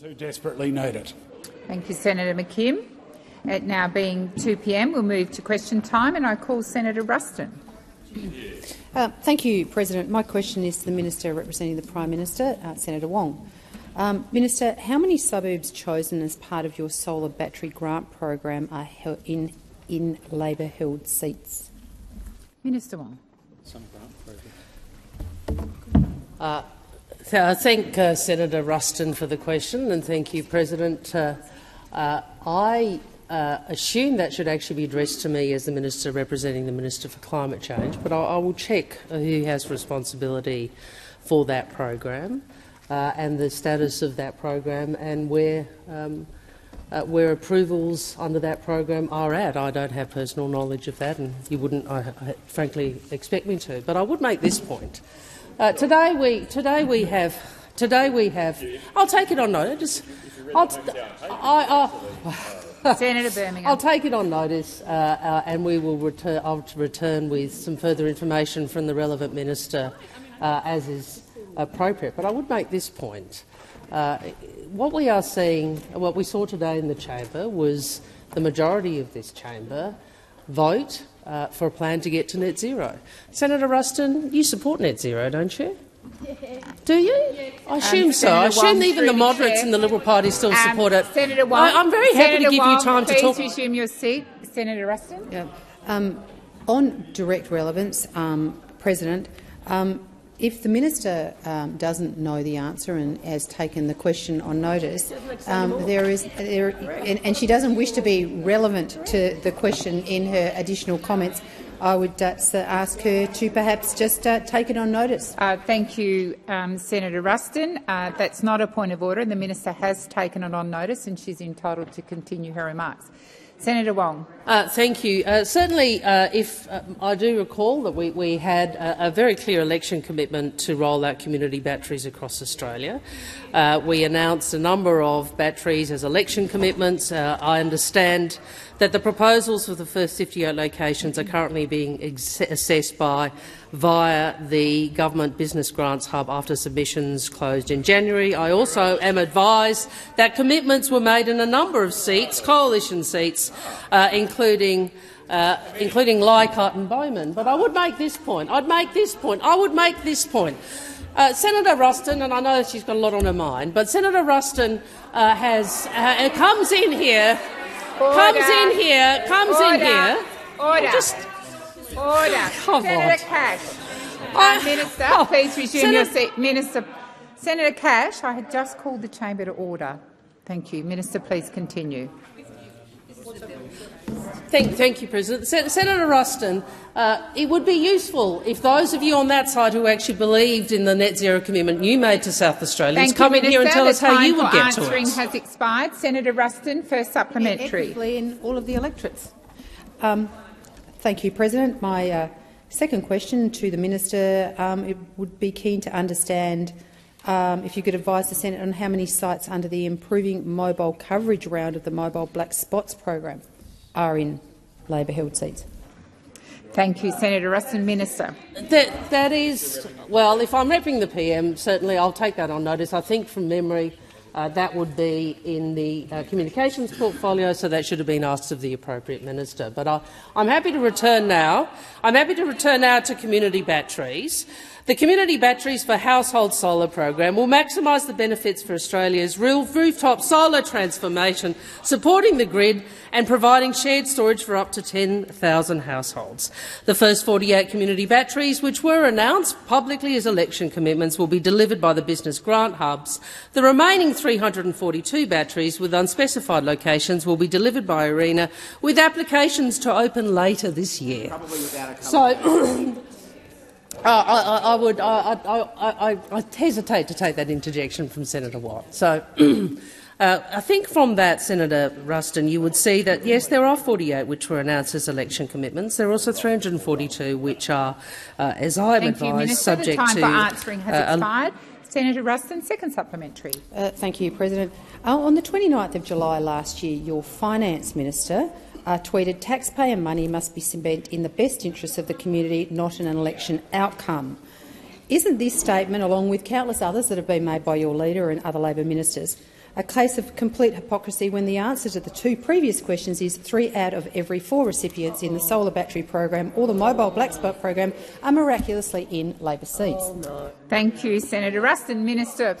who desperately need it. Thank you, Senator McKim. It now being 2 p.m., we'll move to question time, and I call Senator Ruston. Uh, thank you, President. My question is to the Minister representing the Prime Minister, uh, Senator Wong. Um, Minister, how many suburbs chosen as part of your solar battery grant program are in, in Labor-held seats? Minister Wong. Some grant Uh, I thank uh, Senator Ruston for the question, and thank you, President. Uh, uh I uh, assume that should actually be addressed to me as the Minister representing the Minister for Climate Change, but I, I will check who has responsibility for that program uh, and the status of that program and where, um, uh, where approvals under that program are at. I don't have personal knowledge of that, and you wouldn't, I, I frankly, expect me to. But I would make this point. Uh, today, we, today we have. Today we have. I'll take it on notice. I'll, I, I, Senator Birmingham. I'll take it on notice, uh, uh, and we will return. I'll return with some further information from the relevant minister, uh, as is appropriate. But I would make this point: uh, what we are seeing, what we saw today in the chamber, was the majority of this chamber vote uh, for a plan to get to net zero. Senator Ruston, you support net zero, don't you? Do you? I assume um, so. I assume even the moderates in the Liberal Party still um, support it. Senator Wong, I, am very happy to give Wong, you time to talk. Please resume your seat. Senator Ruston. Yeah. Um, on direct relevance, um, President, um, if the minister um, doesn't know the answer and has taken the question on notice, um, there is, there, and, and, she doesn't wish to be relevant to the question in her additional comments, I would uh, ask her to perhaps just uh, take it on notice. Uh, thank you, um, Senator Ruston. Uh, that's not a point of order. The minister has taken it on notice and she's entitled to continue her remarks. Senator Wong. Uh, thank you. Uh, certainly, uh, if uh, I do recall that we, we had a, a, very clear election commitment to roll out community batteries across Australia. Uh, we announced a number of batteries as election commitments. Uh, I understand that the proposals for the first 58 locations are currently being assessed by via the Government Business Grants Hub after submissions closed in January. I also am advised that commitments were made in a number of seats, coalition seats, uh, including uh, including Leichhardt and Bowman. But I would make this point. I'd make this point. I would make this point. Uh, Senator Ruston, and I know she's got a lot on her mind, but Senator Ruston uh, has uh, comes in here Order. Comes in here, comes Order. in here. Order. Just Order. Come Senator on. Cash. Uh, Minister, oh, please resume Senator, your seat. Minister, Senator Cash, I had just called the chamber to order. Thank you. Minister, please continue. Thank, thank you, President. Sen Senator Ruston, uh, it would be useful if those of you on that side who actually believed in the net zero commitment you made to South Australians thank come you, in here and tell the us how you would get to it. answering has expired. Senator Ruston, first supplementary. in all of the electorates. Um, thank you, President. My uh, second question to the minister um, it would be keen to understand um, if you could advise the Senate on how many sites under the Improving Mobile Coverage round of the Mobile Black Spots program are in Labor-held seats. Thank you, Senator Ruston. Minister. That, that is, well, if I'm repping the PM, certainly I'll take that on notice. I think from memory Uh, that would be in the uh, communications portfolio, so that should have been asked of the appropriate minister. But I, I'm happy to return now. I'm happy to return now to community batteries. The Community Batteries for Household Solar program will maximise the benefits for Australia's real rooftop solar transformation, supporting the grid and providing shared storage for up to 10,000 households. The first 48 community batteries, which were announced publicly as election commitments, will be delivered by the business grant hubs. The remaining 342 batteries with unspecified locations will be delivered by ARENA, with applications to open later this year. So, Uh, I, I, would. I, I, I, hesitate to take that interjection from Senator Watt. So, uh, I think from that, Senator Ruston, you would see that yes, there are 48 which were announced as election commitments. There are also 342 which are, uh, as I am thank advised, you, Minister. subject the time to. for answering has uh, expired. Senator Ruston, second supplementary. Uh, thank you, President. Uh, on the 29th of July last year, your finance minister uh, tweeted, taxpayer money must be spent in the best interests of the community, not in an election outcome. Isn't this statement, along with countless others that have been made by your leader and other Labor ministers, a case of complete hypocrisy when the answer to the two previous questions is three out of every four recipients in the solar battery program or the mobile black spot program are miraculously in Labor seats. Oh, no. Thank you, Senator Ruston. Minister.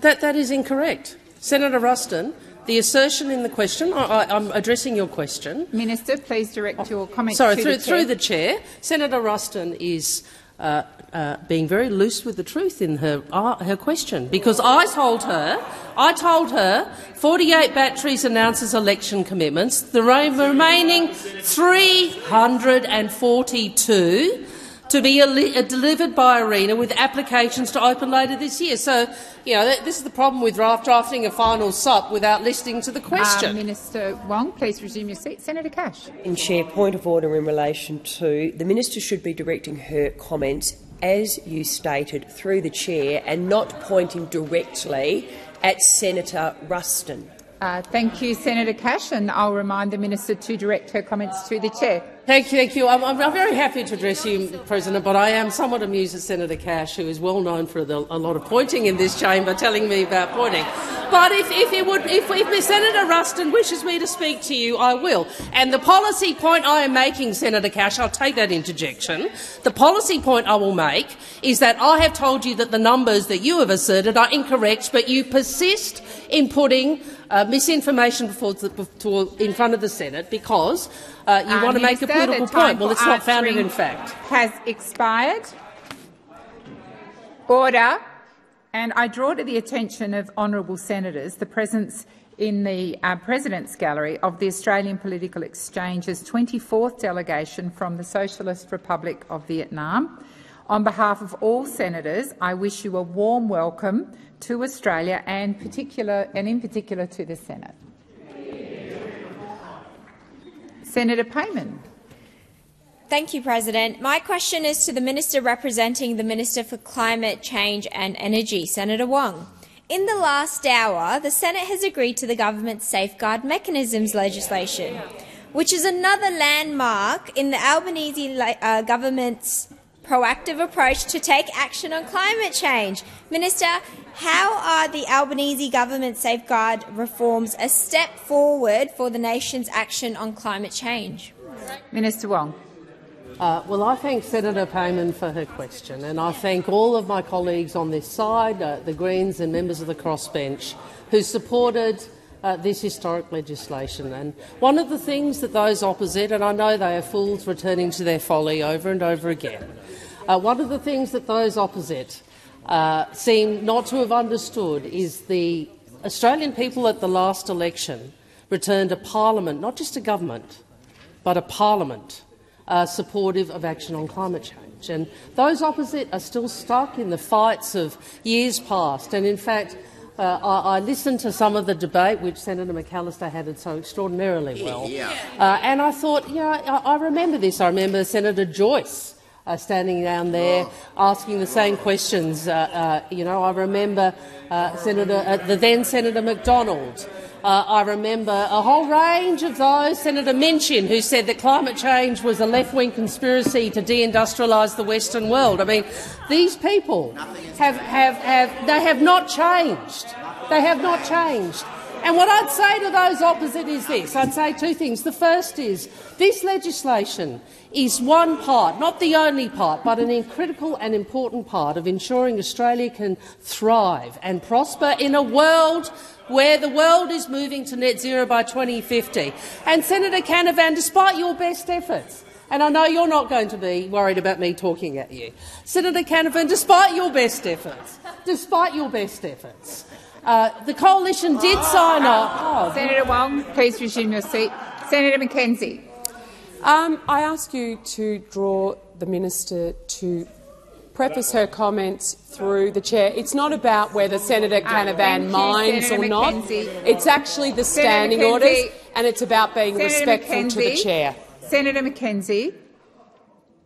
That, that is incorrect. Senator Ruston, the assertion in the question, I, am addressing your question. Minister, please direct your comments Sorry, through, the through the chair. Senator Ruston is uh, uh, being very loose with the truth in her, uh, her question, because I told her, I told her 48 batteries announces election commitments, the remaining 342 to be uh, delivered by ARENA with applications to open later this year. So, you know, this is the problem with draft drafting a final SUP without listening to the question. Uh, Minister Wong, please resume your seat. Senator Cash. In Chair, point of order in relation to the minister should be directing her comments, as you stated, through the chair and not pointing directly at Senator Ruston. Uh, thank you, Senator Cash, and I'll remind the minister to direct her comments to the chair. Thank you, thank you. I'm, I'm, very happy to address you, President, but I am somewhat amused at Senator Cash, who is well known for the, a lot of pointing in this chamber, telling me about pointing. But if, if, it would, if, if Senator Ruston wishes me to speak to you, I will. And the policy point I am making, Senator Cash, I'll take that interjection. The policy point I will make is that I have told you that the numbers that you have asserted are incorrect, but you persist in putting uh, misinformation before, before, in front of the Senate because uh, you uh, want to make a political point. Well, it's not founded in fact. Has expired. Order. And I draw to the attention of honourable senators the presence in the uh, President's Gallery of the Australian Political Exchange's 24th delegation from the Socialist Republic of Vietnam. On behalf of all senators, I wish you a warm welcome to Australia and, particular, and in particular to the Senate. Senator Payman. Thank you, President. My question is to the Minister representing the Minister for Climate Change and Energy, Senator Wong. In the last hour, the Senate has agreed to the government's Safeguard Mechanisms legislation, which is another landmark in the Albanese uh, government's proactive approach to take action on climate change. Minister, how are the Albanese government safeguard reforms a step forward for the nation's action on climate change? Minister Wong. Uh, well, I thank Senator Payman for her question, and I thank all of my colleagues on this side, uh, the Greens and members of the crossbench, who supported uh, this historic legislation. And one of the things that those opposite, and I know they are fools returning to their folly over and over again, uh, one of the things that those opposite uh, seem not to have understood is the Australian people at the last election returned a parliament, not just a government, but a parliament uh, supportive of action on climate change. And those opposite are still stuck in the fights of years past. And in fact, uh, I, I, listened to some of the debate which Senator McAllister had it so extraordinarily well. Yeah. Uh, and I thought, yeah, I, I remember this. I remember Senator Joyce uh, standing down there asking the same questions. Uh, uh, you know, I remember uh, Senator, uh, the then Senator Macdonald. Uh, I remember a whole range of those. Senator Minchin, who said that climate change was a left-wing conspiracy to deindustrialise the Western world. I mean, these people have, have, have, they have not changed. They have not changed. And what I'd say to those opposite is this. I'd say two things. The first is this legislation is one part, not the only part, but an critical and important part of ensuring Australia can thrive and prosper in a world where the world is moving to net zero by 2050. And Senator Canavan, despite your best efforts, and I know you're not going to be worried about me talking at you, Senator Canavan, despite your best efforts, despite your best efforts, uh, the coalition did sign off. Oh, Senator Wong, please resume your seat. Senator McKenzie. Um, I ask you to draw the minister to preface her comments through the chair. It's not about whether Senator uh, Canavan minds or not. It's actually the standing orders, and it's about being Senator respectful McKenzie, to the chair. Senator McKenzie,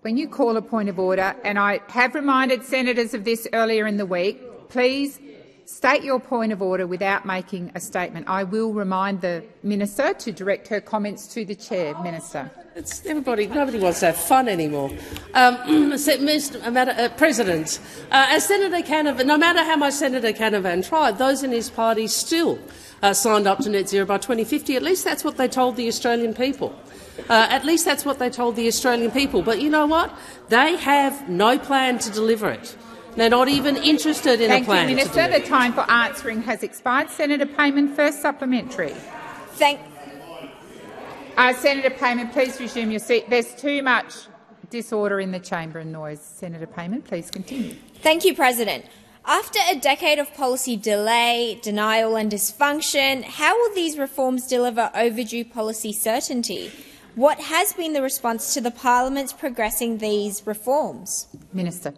when you call a point of order, and I have reminded senators of this earlier in the week, please state your point of order without making a statement. I will remind the minister to direct her comments to the chair. Minister. It's everybody. Nobody wants to have fun anymore. Um, Mr. Uh, President, uh, as Senator Canavan, no matter how much Senator Canavan tried, those in his party still uh, signed up to net zero by 2050. At least that's what they told the Australian people. Uh, at least that's what they told the Australian people. But you know what? They have no plan to deliver it. They're not even interested in Thank a plan. You, Minister. The time for answering has expired. Senator Payman, first supplementary. Thank. Uh, Senator Payman, please resume your seat. There's too much disorder in the chamber and noise. Senator Payman, please continue. Thank you, President. After a decade of policy delay, denial and dysfunction, how will these reforms deliver overdue policy certainty? What has been the response to the parliament's progressing these reforms? Minister.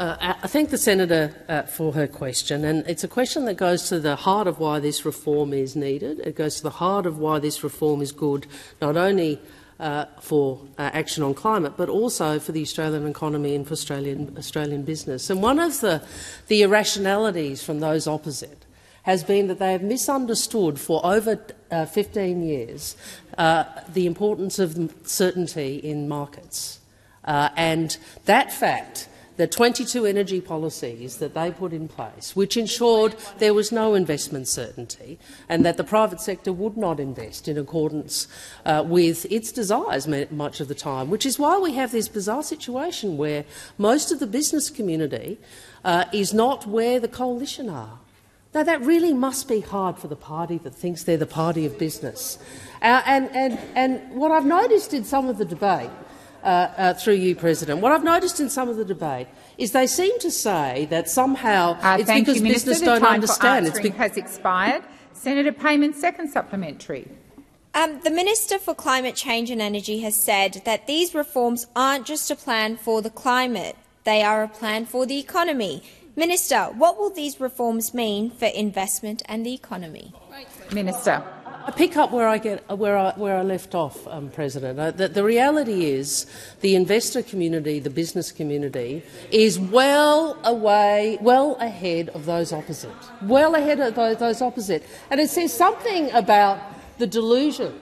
Uh, I thank the senator uh, for her question, and it's a question that goes to the heart of why this reform is needed. It goes to the heart of why this reform is good, not only uh, for uh, action on climate, but also for the Australian economy and for Australian, Australian business. And one of the, the irrationalities from those opposite has been that they have misunderstood for over uh, 15 years uh, the importance of certainty in markets. and that fact the 22 energy policies that they put in place, which ensured there was no investment certainty and that the private sector would not invest in accordance uh, with its desires much of the time, which is why we have this bizarre situation where most of the business community uh, is not where the coalition are. Now, that really must be hard for the party that thinks they're the party of business. Uh, and, and, and what I've noticed in some of the debate uh, uh, through you, President. What I've noticed in some of the debate is they seem to say that somehow uh, it's because you, business the don't time understand. For answering has expired. Senator Payman, second supplementary. Um, the Minister for Climate Change and Energy has said that these reforms aren't just a plan for the climate, they are a plan for the economy. Minister, what will these reforms mean for investment and the economy? Minister. I pick up where I, get, where I, where I left off, um, President. Uh, the, the, reality is the investor community, the business community, is well away, well ahead of those opposite, well ahead of those, those opposite. And it says something about the delusion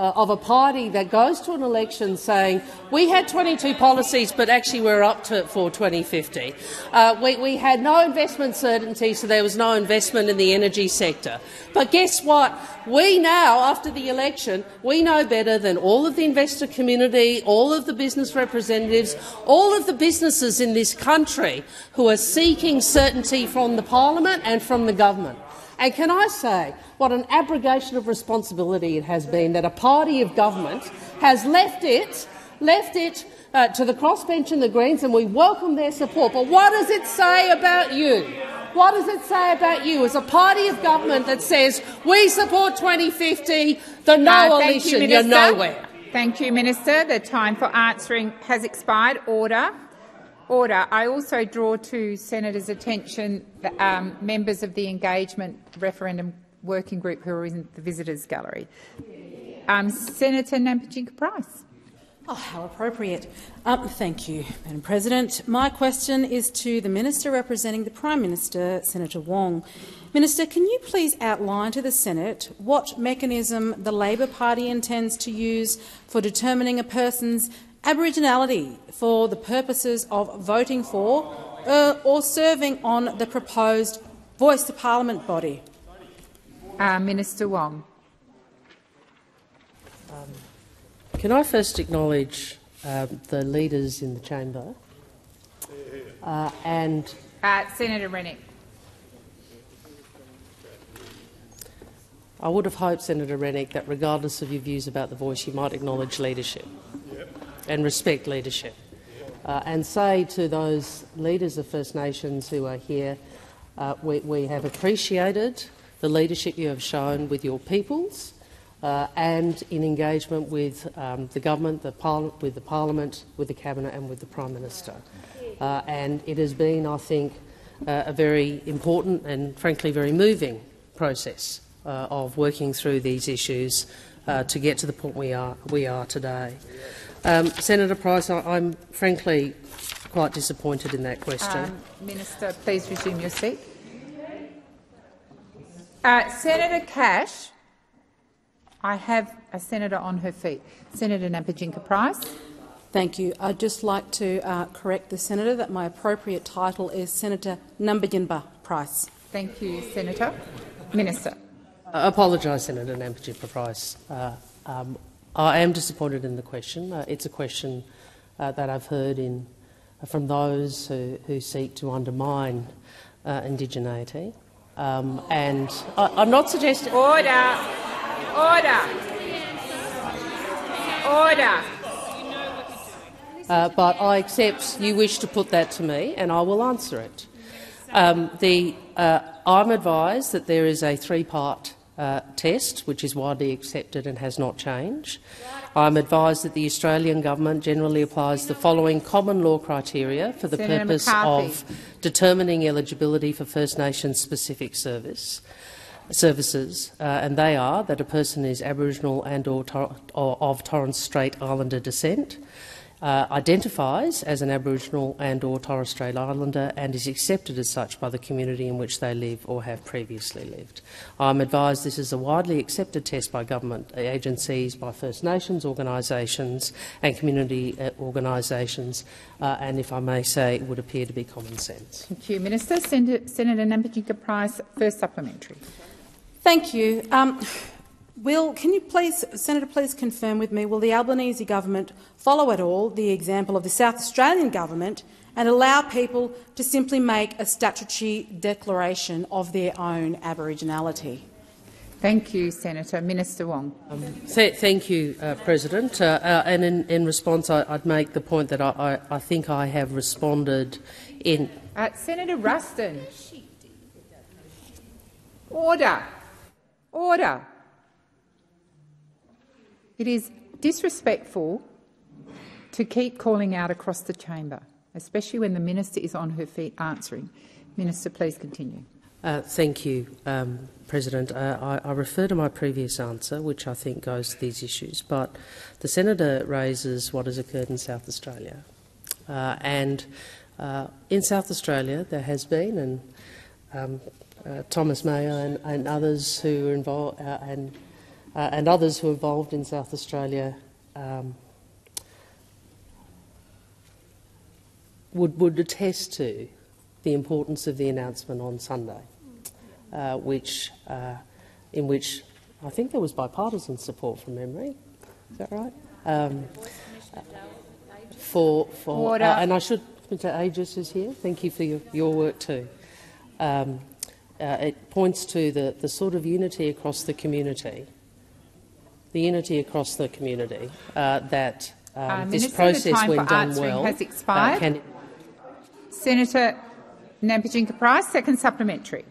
uh, of a party that goes to an election saying we had 22 policies, but actually we're up to for 2050. Uh, we, we had no investment certainty, so there was no investment in the energy sector. But guess what? We now, after the election, we know better than all of the investor community, all of the business representatives, all of the businesses in this country who are seeking certainty from the parliament and from the government. And can I say what an abrogation of responsibility it has been that a party of government has left it, left it uh, to the crossbench and the Greens, and we welcome their support. But what does it say about you? What does it say about you as a party of government that says we support 2050, the no uh, you, are nowhere? Thank you, Minister. The time for answering has expired. Order. Order. I also draw to senators' attention the, um, members of the engagement referendum working group who are in the visitors' gallery. Um, Senator Nampijinpa Price. Oh, how appropriate. Um, thank you, Madam President. My question is to the Minister representing the Prime Minister, Senator Wong. Minister, can you please outline to the Senate what mechanism the Labor Party intends to use for determining a person's Aboriginality for the purposes of voting for uh, or serving on the proposed Voice to Parliament body? Uh, Minister Wong. Um, can I first acknowledge um, the leaders in the chamber uh, and uh, Senator Rennick. I would have hoped, Senator Rennick, that regardless of your views about the voice, you might acknowledge leadership and respect leadership. Uh, and say to those leaders of First Nations who are here, uh, we, we, have appreciated the leadership you have shown with your peoples uh, and in engagement with um, the government, the with the parliament, with the cabinet and with the prime minister. Uh, and it has been, I think, uh, a very important and frankly very moving process uh, of working through these issues to get to the point we are, we are today. Um, Senator Price, I, am frankly quite disappointed in that question. Um, Minister, please resume your seat. Uh, Senator Cash, I have a senator on her feet. Senator Nampijinpa Price. Thank you. I'd just like to uh, correct the senator that my appropriate title is Senator Nampijinpa Price. Thank you, Senator. Minister. I apologise, Senator Nampijinpa Price. Uh, um, I am disappointed in the question. Uh, it's a question uh, that I've heard in, uh, from those who, who, seek to undermine uh, indigeneity. Um, and I, am not suggesting. Order! Order! Order! Uh, but I accept you wish to put that to me, and I will answer it. Um, the, uh, I'm advised that there is a three-part uh, test, which is widely accepted and has not changed. I'm advised that the Australian government generally applies the following common law criteria for the Senator purpose McCarthy. of determining eligibility for First Nations specific service services, uh, and they are that a person is Aboriginal and or, or of Torres Strait Islander descent, uh, identifies as an Aboriginal and or Torres Strait Islander and is accepted as such by the community in which they live or have previously lived. I'm advised this is a widely accepted test by government agencies, by First Nations organisations and community uh, organisations, uh, and if I may say, it would appear to be common sense. Thank you, Minister. Senator, Senator Nampijinpa Price, first supplementary. Thank you. Um, Will, can you please, Senator, please confirm with me, will the Albanese government follow at all the example of the South Australian government and allow people to simply make a statutory declaration of their own Aboriginality? Thank you, Senator. Minister Wong. Um, th thank you, uh, President. Uh, uh, and in, in response, I, would make the point that I, I, I, think I have responded in. Uh, Senator Ruston. Order. Order. It is disrespectful to keep calling out across the chamber, especially when the minister is on her feet answering. Minister, please continue. Uh, thank you, um, President. Uh, I, I, refer to my previous answer, which I think goes to these issues, but the senator raises what has occurred in South Australia. Uh, and uh, in South Australia, there has been, and um, uh, Thomas Mayo and, and, others who are involved, uh, and uh, and others who are involved in South Australia um, would, would attest to the importance of the announcement on Sunday, uh, which, uh, in which I think there was bipartisan support from memory. Is that right? Um, for, for uh, and I should, Mr. Agius is here. Thank you for your, your work too. Um, uh, it points to the, the sort of unity across the community the unity across the community uh, that um, uh, this Minister, process, when done well, has uh, expired. Can... Senator Nampijinpa Price, second supplementary.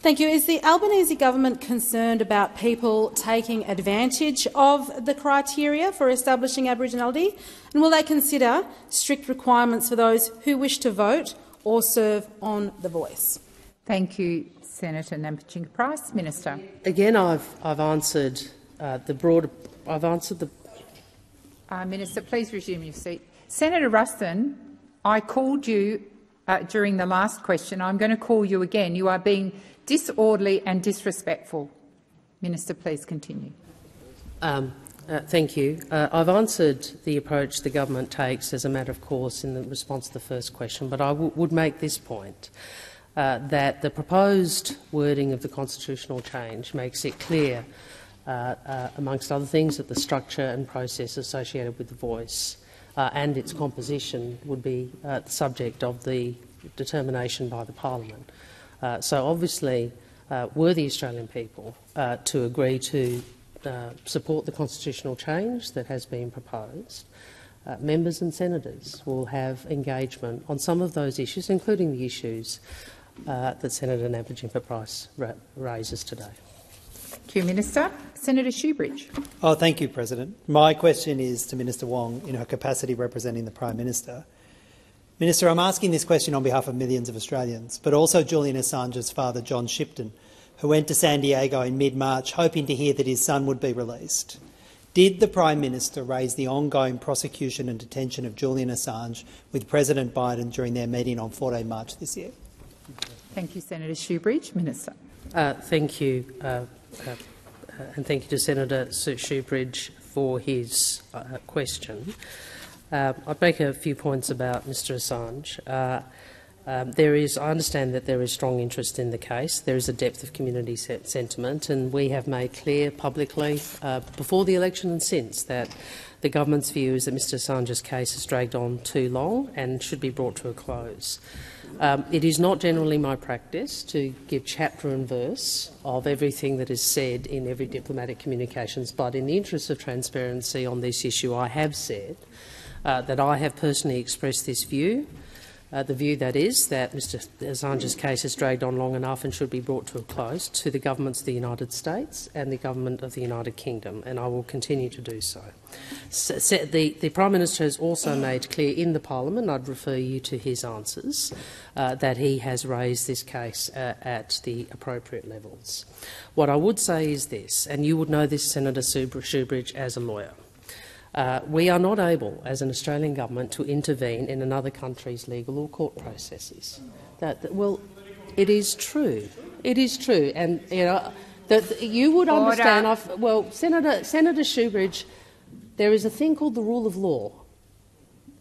Thank you. Is the Albanese government concerned about people taking advantage of the criteria for establishing Aboriginality? And will they consider strict requirements for those who wish to vote or serve on The Voice? Thank you, Senator Nampijinpa Price. Minister. Again, I've, I've answered uh, the broader. I've answered the. Uh, Minister, please resume your seat. Senator Ruston, I called you uh, during the last question. I'm going to call you again. You are being disorderly and disrespectful. Minister, please continue. Um, uh, thank you. Uh, I've answered the approach the government takes as a matter of course in the response to the first question, but I would make this point. Uh, that the proposed wording of the constitutional change makes it clear amongst other things, that the structure and process associated with the voice uh, and its composition would be uh, the subject of the determination by the parliament. Uh, so obviously, were the Australian people to agree to support the constitutional change that has been proposed, uh, members and senators will have engagement on some of those issues, including the issues uh, that Senator Nampijinpa Price ra raises today. Thank you, Minister. Senator Shoebridge. Oh, thank you, President. My question is to Minister Wong in her capacity representing the Prime Minister. Minister, I'm asking this question on behalf of millions of Australians, but also Julian Assange's father, John Shipton, who went to San Diego in mid-March hoping to hear that his son would be released. Did the Prime Minister raise the ongoing prosecution and detention of Julian Assange with President Biden during their meeting on 14 March this year? Thank you, Senator Shoebridge. Minister. Uh, thank you, uh, uh, and thank you to Senator Shoebridge for his question. I'd make a few points about Mr Assange. Um, there is, I understand that there is strong interest in the case. There is a depth of community sentiment, and we have made clear publicly uh, before the election and since that the government's view is that Mr Assange's case has dragged on too long and should be brought to a close. Um, it is not generally my practice to give chapter and verse of everything that is said in every diplomatic communications, but in the interest of transparency on this issue, I have said uh, that I have personally expressed this view uh, the view that is that Mr Assange's case has dragged on long enough and should be brought to a close to the governments of the United States and the government of the United Kingdom, and I will continue to do so. so, so the, the, Prime Minister has also made clear in the Parliament, I'd refer you to his answers, uh, that he has raised this case uh, at the appropriate levels. What I would say is this, and you would know this, Senator Shoebridge, as a lawyer. Uh, we are not able, as an Australian government, to intervene in another country's legal or court processes. That, that well, it is true. It is true, and you know that you would Order. understand. I've, well, Senator Senator Shoebridge, there is a thing called the rule of law.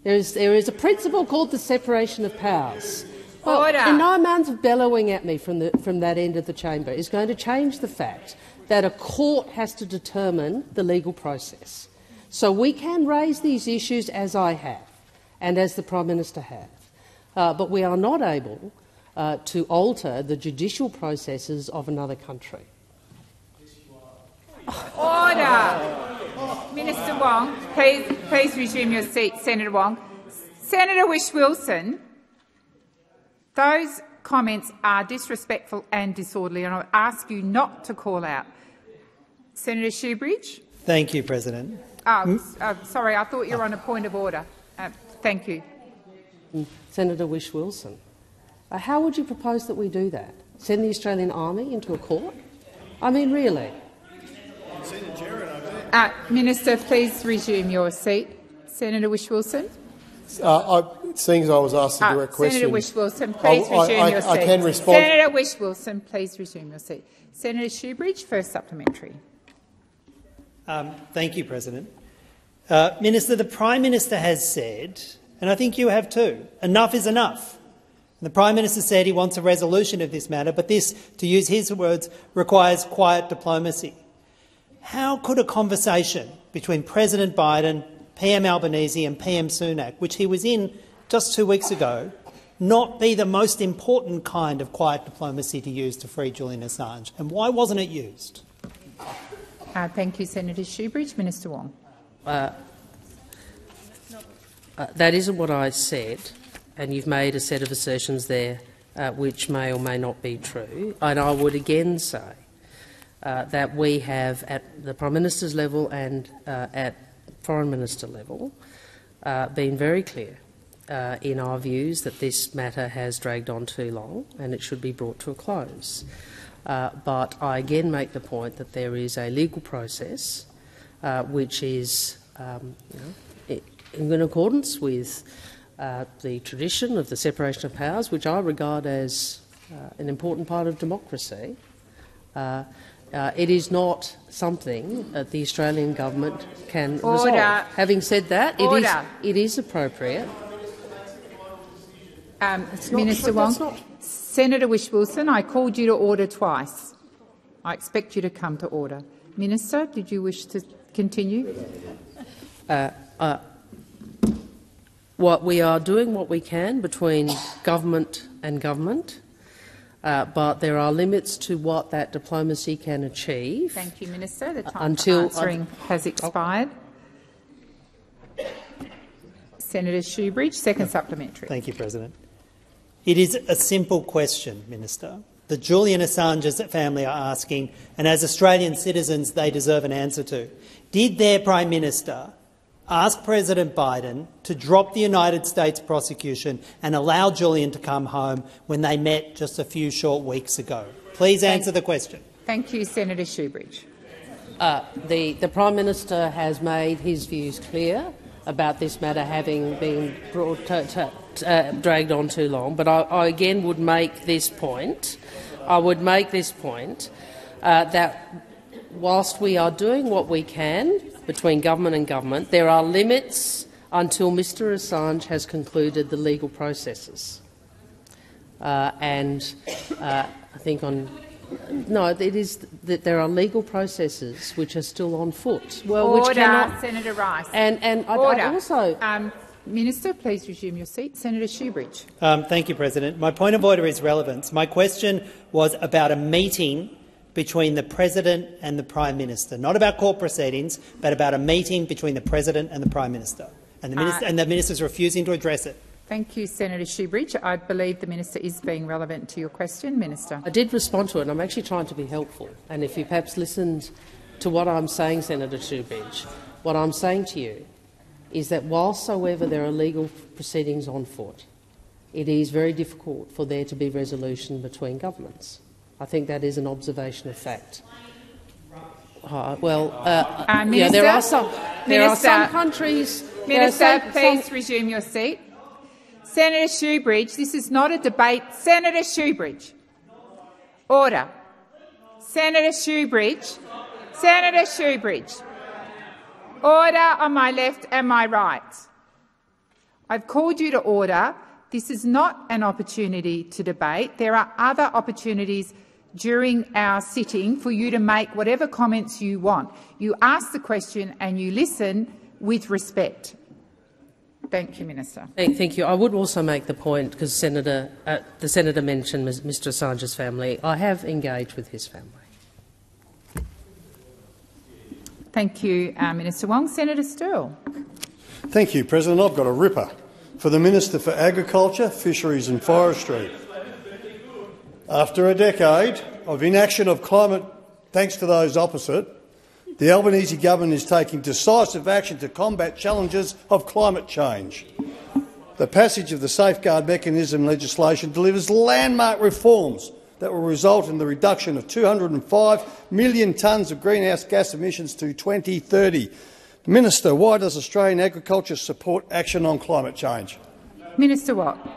There is there is a principle called the separation of powers. Well, and no amount of bellowing at me from the from that end of the chamber is going to change the fact that a court has to determine the legal process. So we can raise these issues as I have and as the Prime Minister has, uh, but we are not able uh, to alter the judicial processes of another country. Order. Minister Wong, please, please resume your seat. Senator Wong. Senator Whish-Wilson, those comments are disrespectful and disorderly, and I ask you not to call out. Senator Shoebridge. Thank you, President. Oh, uh, sorry, I thought you were on a point of order. Uh, thank you. Senator Whish-Wilson, uh, how would you propose that we do that? Send the Australian Army into a court? I mean, really? Uh, Minister, please resume your seat. Senator Whish-Wilson. Uh, I, seeing as I was asked a uh, direct question, Senator Whish-Wilson, please I, resume I, your seat. I can respond. Senator Whish-Wilson, please resume your seat. Senator Shoebridge, first supplementary. Um, thank you, President. Uh, Minister, the Prime Minister has said, and I think you have too, enough is enough. And the Prime Minister said he wants a resolution of this matter, but this, to use his words, requires quiet diplomacy. How could a conversation between President Biden, PM Albanese and PM Sunak, which he was in just two weeks ago, not be the most important kind of quiet diplomacy to use to free Julian Assange? And why wasn't it used? Uh, thank you, Senator Shoebridge. Minister Wong. Uh, uh, that isn't what I said, and you've made a set of assertions there uh, which may or may not be true. And I would again say uh, that we have, at the Prime Minister's level and at Foreign Minister level, been very clear in our views that this matter has dragged on too long and it should be brought to a close. Uh, but I again make the point that there is a legal process uh, which is um, you know, in accordance with uh, the tradition of the separation of powers, which I regard as uh, an important part of democracy. Uh, it is not something that the Australian government can Order. resolve. Having said that, it is, it is appropriate. Um, Minister Wong. Senator Whish-Wilson, I called you to order twice. I expect you to come to order. Minister, did you wish to continue? Uh, uh, what we are doing what we can between government and government, uh, but there are limits to what that diplomacy can achieve. Thank you, Minister. The time until for answering has expired. Senator Shoebridge, second supplementary. Thank you, President. It is a simple question, Minister. The Julian Assange's family are asking, and as Australian citizens they deserve an answer to. Did their Prime Minister ask President Biden to drop the United States prosecution and allow Julian to come home when they met just a few short weeks ago? Please answer Thank, the question. Thank you, Senator Shoebridge. Uh, the, the Prime Minister has made his views clear about this matter having been brought to, to, uh, dragged on too long. But I, I, again would make this point I would make this point uh, that whilst we are doing what we can between government and government, there are limits until Mr Assange has concluded the legal processes. Uh, and uh, I think on no, it is that there are legal processes which are still on foot. Well, Order, which cannot, Senator Rice. And and Order. I, also. Um, Minister, please resume your seat. Senator Shoebridge. Um, thank you, President. My point of order is relevance. My question was about a meeting between the President and the Prime Minister, not about court proceedings, but about a meeting between the President and the Prime Minister. And the, minister, uh, and the Minister is refusing to address it. Thank you, Senator Shoebridge. I believe the minister is being relevant to your question. Minister. I did respond to it, and I'm actually trying to be helpful. And if you perhaps listened to what I'm saying, Senator Shoebridge, what I'm saying to you is that whilstsoever there are legal proceedings on foot, it is very difficult for there to be resolution between governments. I think that is an observation of fact. Uh, well, uh, uh, Minister, yeah, there are some. There Minister, are some countries. Minister, some, please some, resume your seat. Senator Shoebridge, this is not a debate. Senator Shoebridge. Order. Senator Shoebridge. Senator Shoebridge. Order on my left and my right. I've called you to order. This is not an opportunity to debate. There are other opportunities during our sitting for you to make whatever comments you want. You ask the question and you listen with respect. Thank you, Minister. Thank you. I would also make the point, because Senator, uh, the Senator mentioned Mr Assange's family. I have engaged with his family. Thank you, uh, Minister Wong. Senator Sterle. Thank you, President. I've got a ripper for the Minister for Agriculture, Fisheries and Forestry. After a decade of inaction of climate, thanks to those opposite, the Albanese government is taking decisive action to combat challenges of climate change. The passage of the Safeguard Mechanism legislation delivers landmark reforms that will result in the reduction of 205 million tonnes of greenhouse gas emissions to 2030. Minister, why does Australian agriculture support action on climate change? Minister Watt.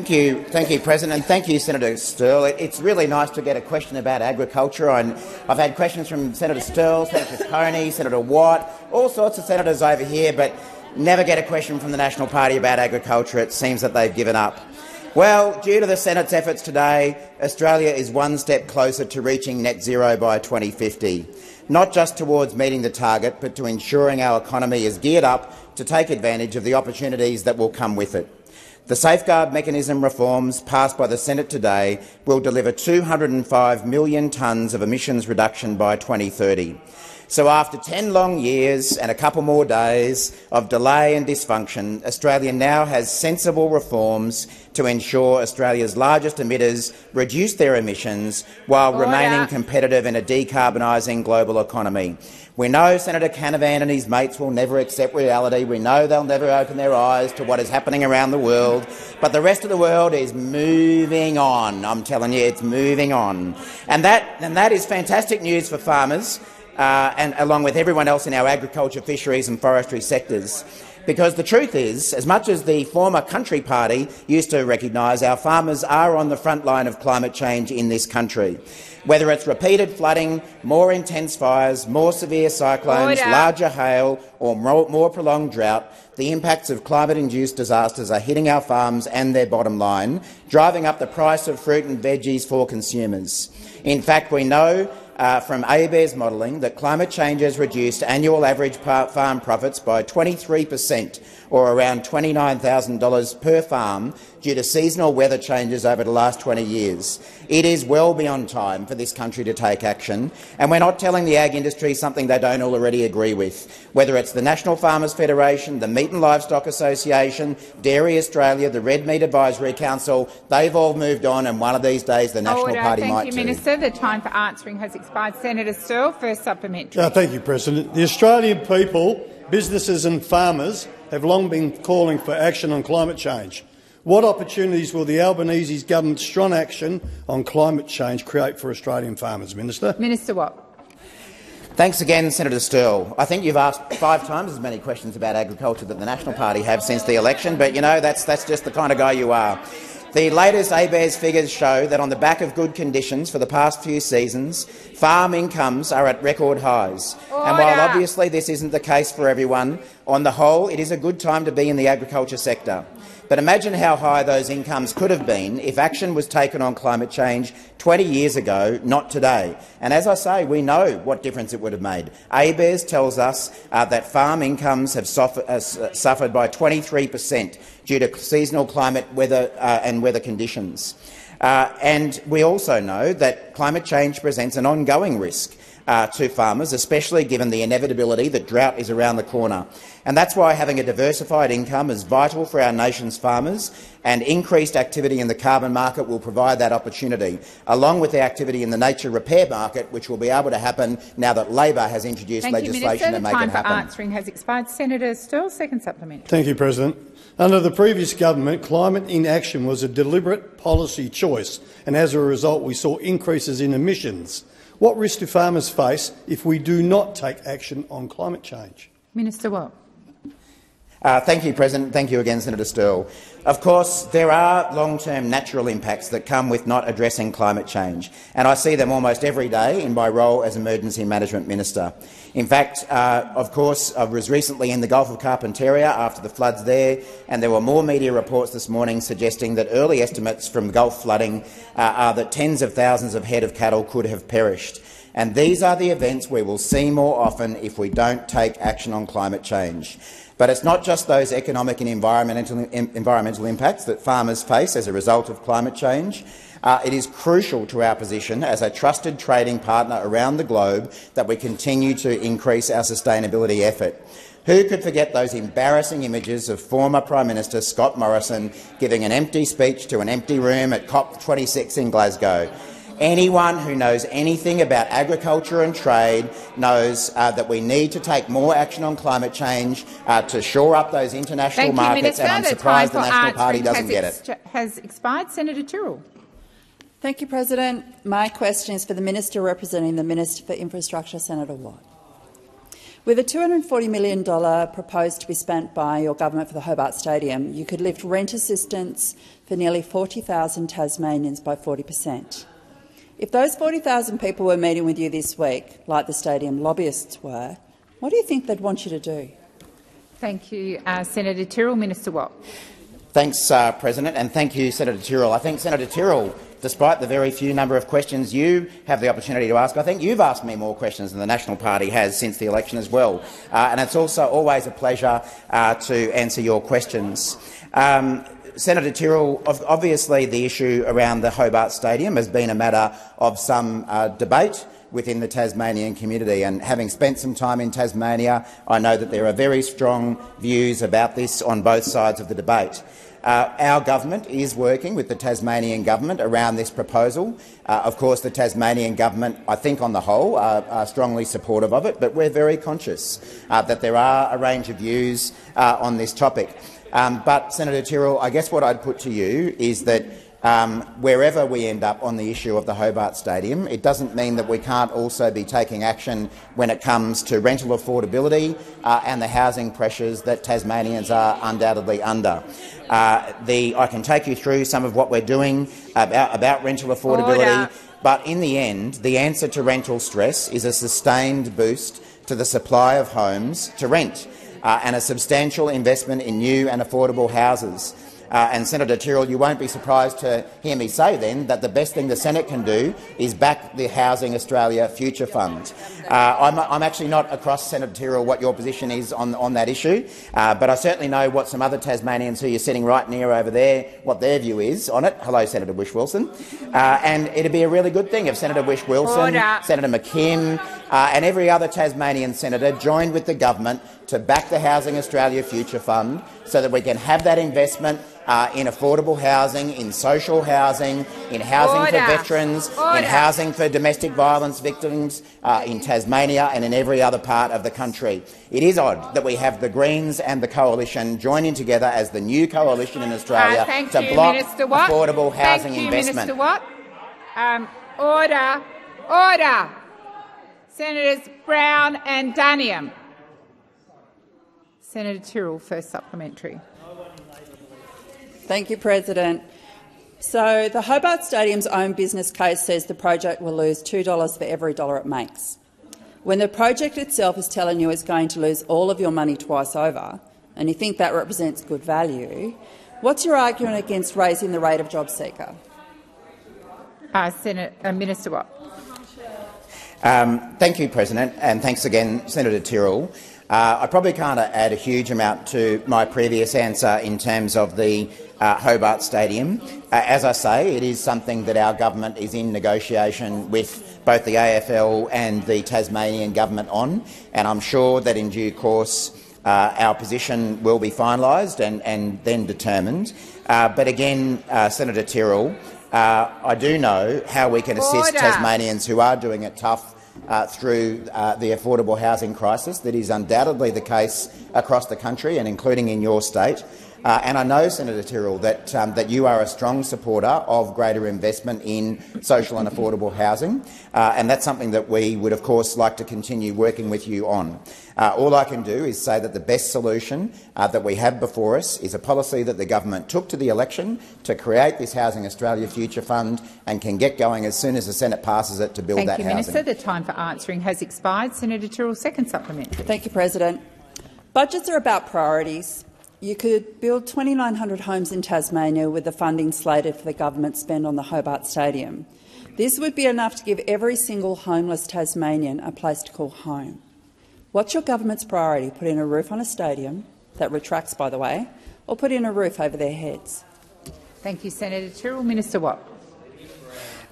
Thank you, thank you, President, and thank you, Senator Sterle. It's really nice to get a question about agriculture, and I've had questions from Senator Sterle, Senator Coney, Senator Watt, all sorts of senators over here, but never get a question from the National Party about agriculture. It seems that they've given up. Well, due to the Senate's efforts today, Australia is one step closer to reaching net zero by 2050, not just towards meeting the target, but to ensuring our economy is geared up to take advantage of the opportunities that will come with it. The Safeguard Mechanism reforms passed by the Senate today will deliver 205 million tonnes of emissions reduction by 2030. So after 10 long years and a couple more days of delay and dysfunction, Australia now has sensible reforms to ensure Australia's largest emitters reduce their emissions while oh, Order. remaining competitive in a decarbonising global economy. We know Senator Canavan and his mates will never accept reality. We know they'll never open their eyes to what is happening around the world. But the rest of the world is moving on. I'm telling you, it's moving on. And that, and that is fantastic news for farmers uh, and along with everyone else in our agriculture, fisheries and forestry sectors. Because the truth is, as much as the former country party used to recognise, our farmers are on the front line of climate change in this country. Whether it's repeated flooding, more intense fires, more severe cyclones, Order. larger hail or more, more prolonged drought, the impacts of climate-induced disasters are hitting our farms and their bottom line, driving up the price of fruit and veggies for consumers. In fact, we know uh, from ABARES modelling that climate change has reduced annual average farm profits by 23 per cent, or around $29,000 per farm, due to seasonal weather changes over the last 20 years. It is well beyond time for this country to take action, and we're not telling the ag industry something they don't already agree with. Whether it's the National Farmers Federation, the Meat and Livestock Association, Dairy Australia, the Red Meat Advisory Council, they've all moved on, and one of these days the National Order. Party thank might you, too. Minister. The time for answering has expired. Senator Sterle, first supplementary. Uh, thank you, President. The Australian people, businesses and farmers have long been calling for action on climate change. What opportunities will the Albanese government's strong action on climate change create for Australian farmers, Minister? Minister Watt. Thanks again, Senator Sterle. I think you've asked five times as many questions about agriculture that the National Party have since the election, but you know that's, that's just the kind of guy you are. The latest ABARES figures show that on the back of good conditions for the past few seasons, farm incomes are at record highs. Order. And while obviously this isn't the case for everyone, on the whole it is a good time to be in the agriculture sector. But imagine how high those incomes could have been if action was taken on climate change 20 years ago, not today. And as I say, we know what difference it would have made. ABARES tells us uh, that farm incomes have suffer, uh, suffered by 23 per cent due to seasonal climate weather uh, and weather conditions. Uh, and we also know that climate change presents an ongoing risk uh, to farmers, especially given the inevitability that drought is around the corner. And that's why having a diversified income is vital for our nation's farmers, and increased activity in the carbon market will provide that opportunity, along with the activity in the nature repair market, which will be able to happen now that Labor has introduced Thank legislation you, to make the time it happen. for answering has expired. Senator Sterle, second supplement. Thank you, President. Under the previous government, climate inaction was a deliberate policy choice, and as a result we saw increases in emissions. What risk do farmers face if we do not take action on climate change? Minister Watt. Uh, thank you, President. Thank you again, Senator Sterle. Of course, there are long-term natural impacts that come with not addressing climate change, and I see them almost every day in my role as Emergency Management Minister. In fact, uh, of course, I was recently in the Gulf of Carpentaria after the floods there, and there were more media reports this morning suggesting that early estimates from Gulf flooding uh, are that tens of thousands of head of cattle could have perished. And these are the events we will see more often if we don't take action on climate change. But it's not just those economic and environmental, environmental impacts that farmers face as a result of climate change. Uh, it is crucial to our position as a trusted trading partner around the globe that we continue to increase our sustainability effort. Who could forget those embarrassing images of former Prime Minister Scott Morrison giving an empty speech to an empty room at COP26 in Glasgow? Anyone who knows anything about agriculture and trade knows uh, that we need to take more action on climate change uh, to shore up those international Thank markets, you, Minister. and I'm surprised the National Party doesn't get it. Has expired. Senator Tyrrell. Thank you, President. My question is for the Minister representing the Minister for Infrastructure, Senator Watt. With a $240 million proposed to be spent by your government for the Hobart Stadium, you could lift rent assistance for nearly 40,000 Tasmanians by 40 per cent. If those 40,000 people were meeting with you this week, like the stadium lobbyists were, what do you think they'd want you to do? Thank you, uh, Senator Tyrrell. Minister Watt. Thanks, uh, President, and thank you, Senator Tyrrell. I think Senator Tyrrell, despite the very few number of questions you have the opportunity to ask, I think you've asked me more questions than the National Party has since the election as well. Uh, and it's also always a pleasure uh, to answer your questions. Um, Senator Tyrrell, obviously the issue around the Hobart Stadium has been a matter of some uh, debate within the Tasmanian community. And having spent some time in Tasmania, I know that there are very strong views about this on both sides of the debate. Uh, our government is working with the Tasmanian government around this proposal. Uh, of course, the Tasmanian government, I think on the whole, are, are strongly supportive of it, but we're very conscious uh, that there are a range of views uh, on this topic. Um, but, Senator Tyrrell, I guess what I'd put to you is that um, wherever we end up on the issue of the Hobart Stadium, it doesn't mean that we can't also be taking action when it comes to rental affordability uh, and the housing pressures that Tasmanians are undoubtedly under. Uh, the, I can take you through some of what we're doing about, about rental affordability, Order. but in the end, the answer to rental stress is a sustained boost to the supply of homes to rent uh, and a substantial investment in new and affordable houses. Uh, and Senator Tyrrell, you won't be surprised to hear me say then that the best thing the Senate can do is back the Housing Australia Future Fund. Uh, I'm, I'm, actually not across, Senator Tyrrell, what your position is on, on that issue, uh, but I certainly know what some other Tasmanians who you're sitting right near over there, what their view is on it. Hello, Senator Whish-Wilson. Uh, and it'd be a really good thing if Senator Whish-Wilson, Senator McKim uh, and every other Tasmanian senator joined with the government to back the Housing Australia Future Fund so that we can have that investment uh, in affordable housing, in social housing, in housing Order. for veterans, Order. in housing for domestic violence victims uh, in Tasmania and in every other part of the country. It is odd that we have the Greens and the Coalition joining together as the new coalition in Australia uh, to you, block affordable housing thank you, investment. Um, order. Order. Senators Brown and Duniam. Senator Tyrrell, first supplementary. Thank you, President. So the Hobart Stadium's own business case says the project will lose $2 for every dollar it makes. When the project itself is telling you it's going to lose all of your money twice over, and you think that represents good value, what's your argument against raising the rate of job seeker? Uh, Senator, uh, Minister Watt. Um, thank you, President, and thanks again, Senator Tyrrell. Uh, I probably can't add a huge amount to my previous answer in terms of the uh, Hobart Stadium. Uh, as I say, it is something that our government is in negotiation with both the AFL and the Tasmanian government on, and I'm sure that in due course uh, our position will be finalised and, and, then determined. Uh, but again, uh, Senator Tyrrell, I do know how we can assist Order. Tasmanians who are doing it tough uh, through uh, the affordable housing crisis that is undoubtedly the case across the country and including in your state. Uh, and I know, Senator Tyrrell, that, um, that you are a strong supporter of greater investment in social and affordable housing, uh, and that's something that we would, of course, like to continue working with you on. Uh, all I can do is say that the best solution uh, that we have before us is a policy that the government took to the election to create this Housing Australia Future Fund and can get going as soon as the Senate passes it to build Thank that you, housing. Minister. The time for answering has expired. Senator Tyrrell, second supplementary. Thank you, President. Budgets are about priorities. You could build 2,900 homes in Tasmania with the funding slated for the government spend on the Hobart Stadium. This would be enough to give every single homeless Tasmanian a place to call home. What's your government's priority? Put in a roof on a stadium, that retracts, by the way, or put in a roof over their heads? Thank you, Senator Tyrrell. Minister Watt.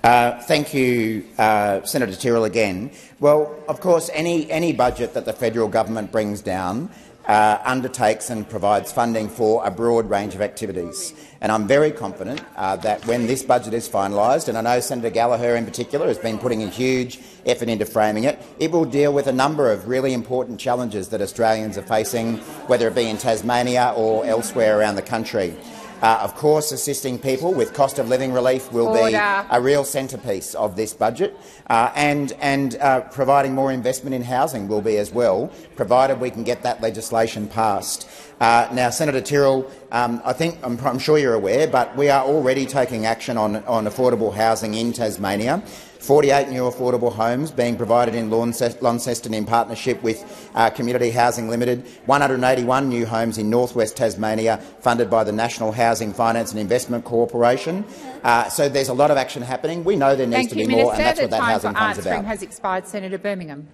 Uh, thank you, uh, Senator Tyrrell, again. Well, of course, any, any budget that the federal government brings down uh, undertakes and provides funding for a broad range of activities. And I'm very confident uh, that when this budget is finalised, and I know Senator Gallagher in particular has been putting a huge effort into framing it, it will deal with a number of really important challenges that Australians are facing, whether it be in Tasmania or elsewhere around the country. Uh, of course, assisting people with cost of living relief will Order. be a real centrepiece of this budget, uh, and, and uh, providing more investment in housing will be as well, provided we can get that legislation passed. Uh, now, Senator Tyrrell, um, I think I'm, I'm, sure you're aware, but we are already taking action on, on affordable housing in Tasmania. 48 new affordable homes being provided in Launceston in partnership with uh, Community Housing Limited, 181 new homes in northwest Tasmania funded by the National Housing Finance and Investment Corporation. Uh, so there's a lot of action happening. We know there needs Thank to be you, more, Minister. and that's the what that housing fund's about. has expired. Senator Birmingham.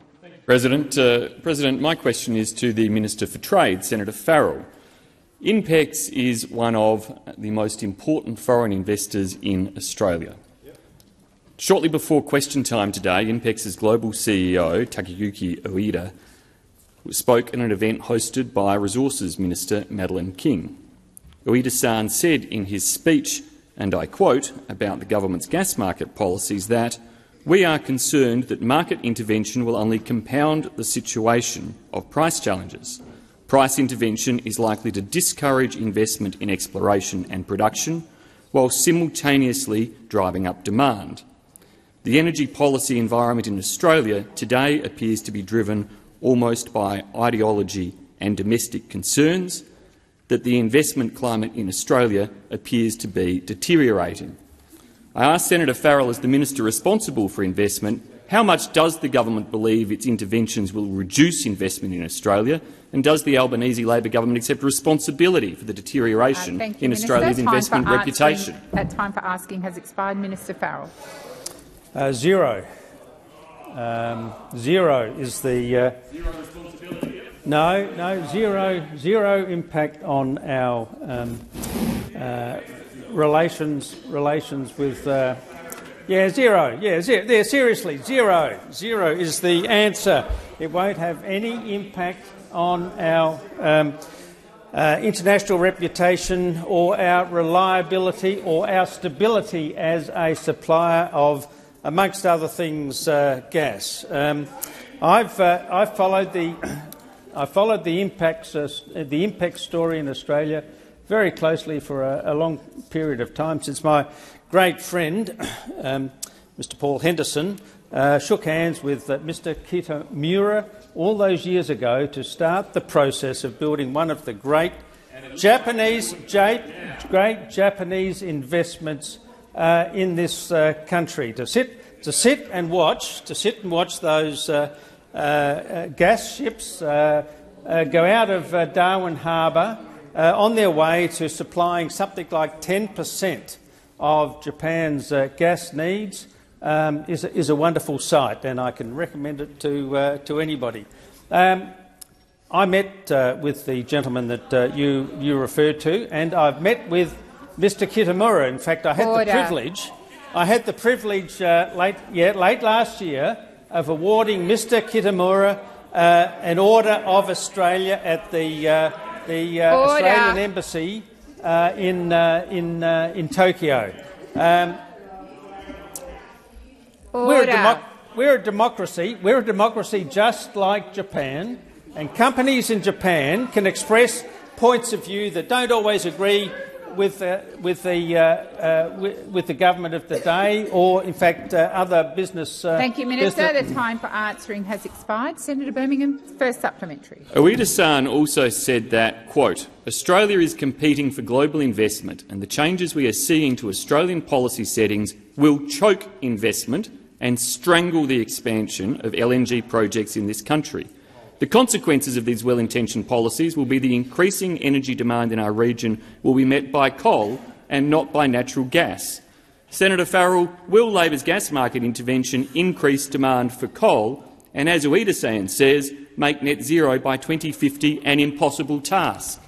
President, uh, President, my question is to the Minister for Trade, Senator Farrell. INPEX is one of the most important foreign investors in Australia. Shortly before question time today, INPEX's global CEO, Takayuki Ueda, spoke at an event hosted by Resources Minister Madeleine King. Ueda-san said in his speech, and I quote, about the government's gas market policies that we are concerned that market intervention will only compound the situation of price challenges. Price intervention is likely to discourage investment in exploration and production, while simultaneously driving up demand. The energy policy environment in Australia today appears to be driven almost by ideology and domestic concerns, that the investment climate in Australia appears to be deteriorating. I asked Senator Farrell, as the minister responsible for investment, how much does the government believe its interventions will reduce investment in Australia, and does the Albanese Labor government accept responsibility for the deterioration uh, you, in Minister. Australia's investment reputation? That time for asking has expired. Minister Farrell. Uh, zero. Um, zero is the. Uh, no, no, zero, zero impact on our um, uh, relations relations with. Uh, yeah, zero. Yeah, zero. There, seriously, zero. Zero is the answer. It won't have any impact on our um, uh, international reputation or our reliability or our stability as a supplier of amongst other things, uh, gas. Um, I've, uh, I've followed the I followed the INPEX uh, the INPEX story in Australia very closely for a, a, long period of time since my great friend, um, Mr. Paul Henderson, uh, shook hands with uh, Mr. Kitamura all those years ago to start the process of building one of the great Japanese, great Japanese investments uh, in this uh, country to sit, to sit and watch, to sit and watch those uh, uh, uh gas ships go out of Darwin Harbour on their way to supplying something like 10 per cent of Japan's gas needs. Um, is, a, is, a, wonderful sight, and I can recommend it to, to anybody. Um, I met uh, with the gentleman that uh, you, you referred to, and I've met with Mr. Kitamura. In fact, I had Order. the privilege. I had the privilege uh, late, yeah, late last year of awarding Mr. Kitamura uh, an Order of Australia at the, uh, the uh, Australian Embassy in, in, in Tokyo. Um, we're, a democ- we're a democracy. We're a democracy just like Japan. And companies in Japan can express points of view that don't always agree with, uh, with, the, uh, uh, with, with, the government of the day or, in fact, uh, other business. Uh, Thank you, Minister. Business the time for answering has expired. Senator Birmingham, first supplementary. Ueda-san also said that, quote, Australia is competing for global investment and the changes we are seeing to Australian policy settings will choke investment and strangle the expansion of LNG projects in this country. The consequences of these well-intentioned policies will be the increasing energy demand in our region will be met by coal and not by natural gas. Senator Farrell, will Labor's gas market intervention increase demand for coal and, as Ueda-san says, make net zero by 2050 an impossible task?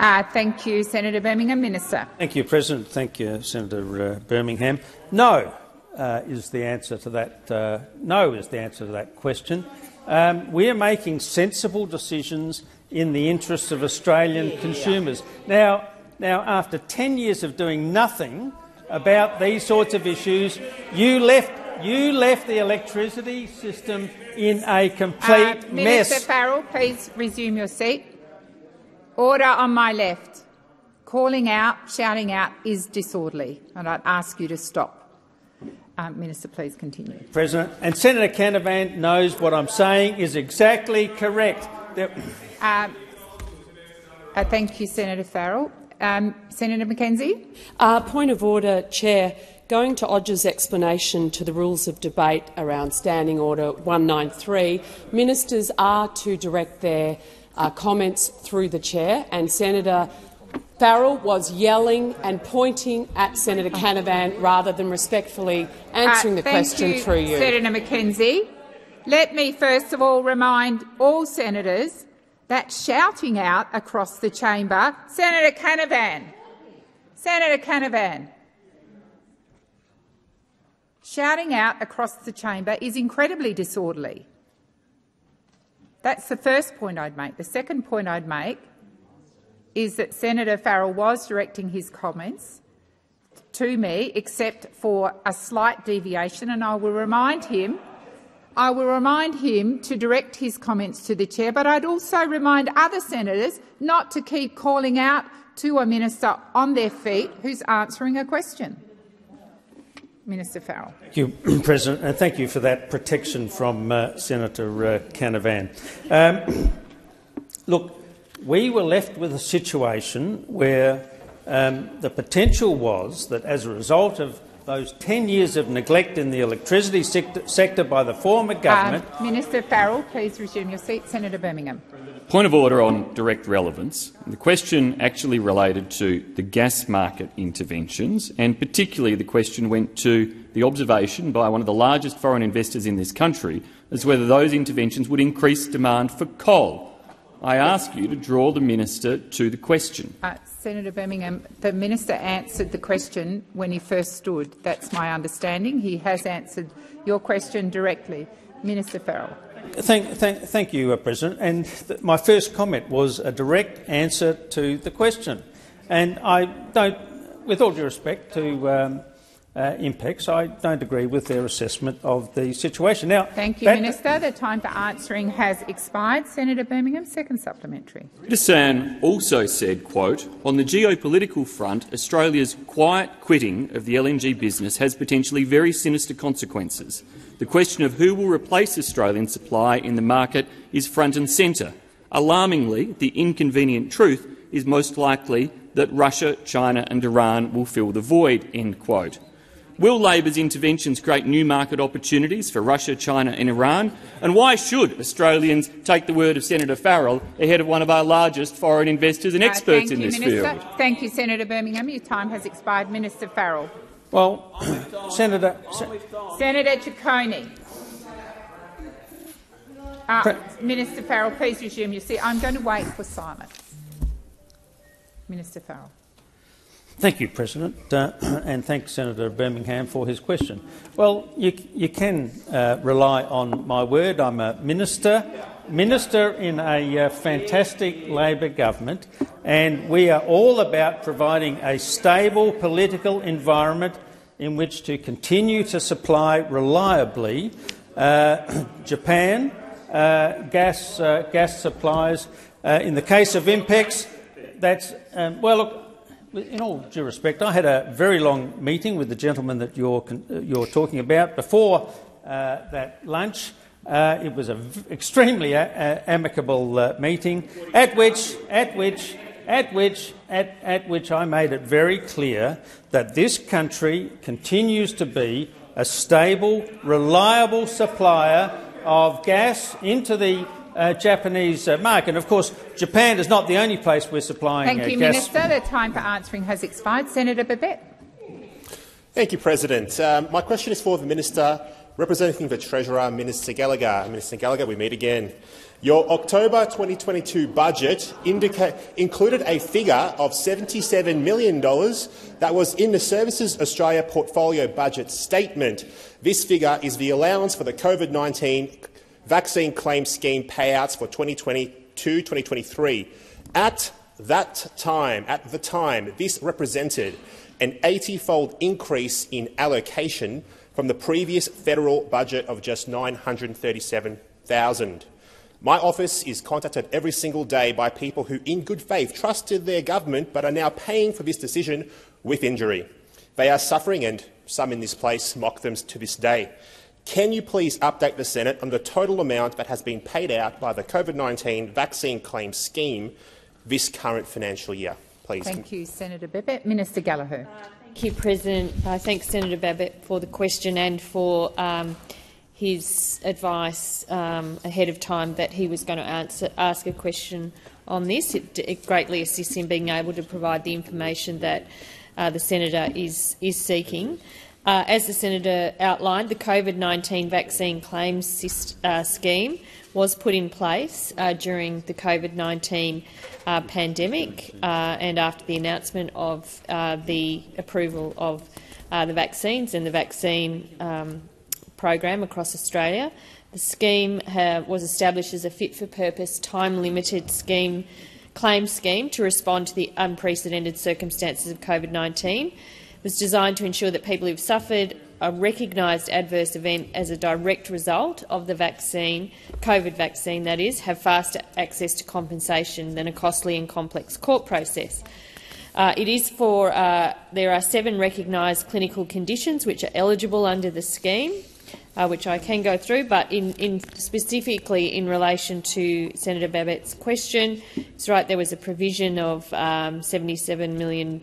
Uh, thank you, Senator Birmingham. Minister. Thank you, President. Thank you, Senator uh, Birmingham. No uh, is the answer to that. Uh, no is the answer to that question. Um, we are making sensible decisions in the interests of Australian consumers. Now, now, after 10 years of doing nothing about these sorts of issues, you left, you left the electricity system in a complete uh, Minister mess. Minister Farrell, please resume your seat. Order on my left. Calling out, shouting out is disorderly, and I'd ask you to stop. Uh, Minister, please continue. President, and Senator Canavan knows what I'm saying is exactly correct. Uh, uh, thank you, Senator Farrell. Um, Senator McKenzie. Uh, point of order, Chair. Going to Odgers' explanation to the rules of debate around Standing Order 193, ministers are to direct their uh, comments through the chair, and Senator Farrell was yelling and pointing at Senator Canavan rather than respectfully answering uh, the question you, through you. Senator McKenzie. Let me first of all remind all senators that shouting out across the chamber, Senator Canavan, Senator Canavan, shouting out across the chamber is incredibly disorderly. That's the first point I'd make. The second point I'd make is that Senator Farrell was directing his comments to me, except for a slight deviation, and I will remind him I will remind him to direct his comments to the chair, but I'd also remind other senators not to keep calling out to a minister on their feet who's answering a question. Minister Farrell. Thank you, President, and thank you for that protection from uh, Senator uh, Canavan. Um, look, we were left with a situation where um, the potential was that as a result of those 10 years of neglect in the electricity sector, sector by the former government. Um, Minister Farrell, please resume your seat. Senator Birmingham. Point of order on direct relevance. The question actually related to the gas market interventions, and particularly the question went to the observation by one of the largest foreign investors in this country as whether those interventions would increase demand for coal. I ask you to draw the minister to the question. Uh, Senator Birmingham, the minister answered the question when he first stood. That's my understanding. He has answered your question directly. Minister Farrell. Thank, thank, thank you, uh, President. And my first comment was a direct answer to the question. And I don't, with all due respect to um, uh, INPEX, I don't agree with their assessment of the situation. Now, Thank you, Minister. The time for answering has expired. Senator Birmingham, second supplementary. San also said, quote, on the geopolitical front, Australia's quiet quitting of the LNG business has potentially very sinister consequences. The question of who will replace Australian supply in the market is front and centre. Alarmingly, the inconvenient truth is most likely that Russia, China and Iran will fill the void." End quote. Will Labor's interventions create new market opportunities for Russia, China and Iran? And why should Australians take the word of Senator Farrell ahead of one of our largest foreign investors and experts uh, in you, this Minister. field? Thank you, Senator Birmingham. Your time has expired. Minister Farrell. Well, Senator, Senator Ciccone. Uh, Minister Farrell, please resume your seat. I'm going to wait for silence. Minister Farrell. Thank you, President, uh, and thank Senator Birmingham for his question. Well, you, you can uh, rely on my word. I'm a minister, minister in a uh, fantastic Labor government, and we are all about providing a stable political environment in which to continue to supply reliably uh, Japan uh, gas uh, gas supplies. in the case of INPEX, that's um, well. Look, in all due respect, I had a very long meeting with the gentleman that you're, you're talking about before uh, that lunch. Uh, it was an extremely amicable uh, meeting, at which, at which, at which, at, at which I made it very clear that this country continues to be a stable, reliable supplier of gas into the uh, Japanese uh, market. And of course, Japan is not the only place we're supplying Thank uh, you, gas. Minister. The time for answering has expired. Senator Babet. Thank you, President. Um, my question is for the Minister representing the Treasurer, Minister Gallagher. Minister Gallagher, we meet again. Your October 2022 budget included a figure of $77 million that was in the Services Australia portfolio budget statement. This figure is the allowance for the COVID-19 vaccine claim scheme payouts for 2022-2023. At that time, at the time, this represented an 80-fold increase in allocation from the previous federal budget of just 937,000. My office is contacted every single day by people who, in good faith, trusted their government but are now paying for this decision with injury. They are suffering, and some in this place mock them to this day. Can you please update the Senate on the total amount that has been paid out by the COVID-19 vaccine claim scheme this current financial year? Please. Thank you, Senator Babet. Minister Gallagher. Uh, thank you, President. I thank Senator Babet for the question and for um, his advice um, ahead of time that he was going to answer, ask a question on this. It, it, greatly assists in being able to provide the information that uh, the senator is, is seeking. Uh, as the senator outlined, the COVID-19 vaccine claims uh, scheme was put in place uh, during the COVID-19 uh, pandemic uh, and after the announcement of uh, the approval of the vaccines and the vaccine um, program across Australia. The scheme was established as a fit-for-purpose, time-limited scheme, claim scheme to respond to the unprecedented circumstances of COVID-19 was designed to ensure that people who've suffered a recognised adverse event as a direct result of the vaccine, COVID vaccine that is, have faster access to compensation than a costly and complex court process. Uh, it is for uh, there are seven recognised clinical conditions which are eligible under the scheme, uh, which I can go through. But in, in specifically in relation to Senator Babet's question, it's right there was a provision of um, $77 million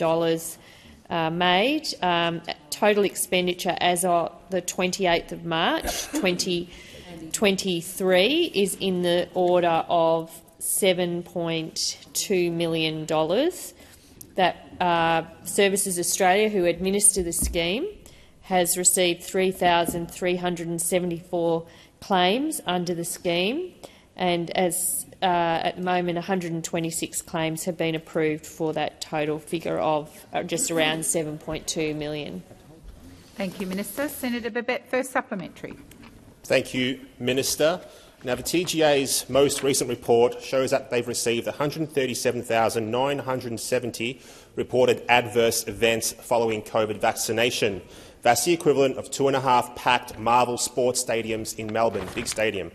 uh, made. Um, total expenditure as of the 28th of March 2023 is in the order of $7.2 million. That uh, Services Australia, who administer the scheme, has received 3,374 claims under the scheme, and as uh, at the moment, 126 claims have been approved for that total figure of uh, just around 7.2 million. Thank you, Minister. Senator Babet, first supplementary. Thank you, Minister. Now, the TGA's most recent report shows that they've received 137,970 reported adverse events following COVID vaccination. That's the equivalent of two and a half packed Marvel sports stadiums in Melbourne, big stadium.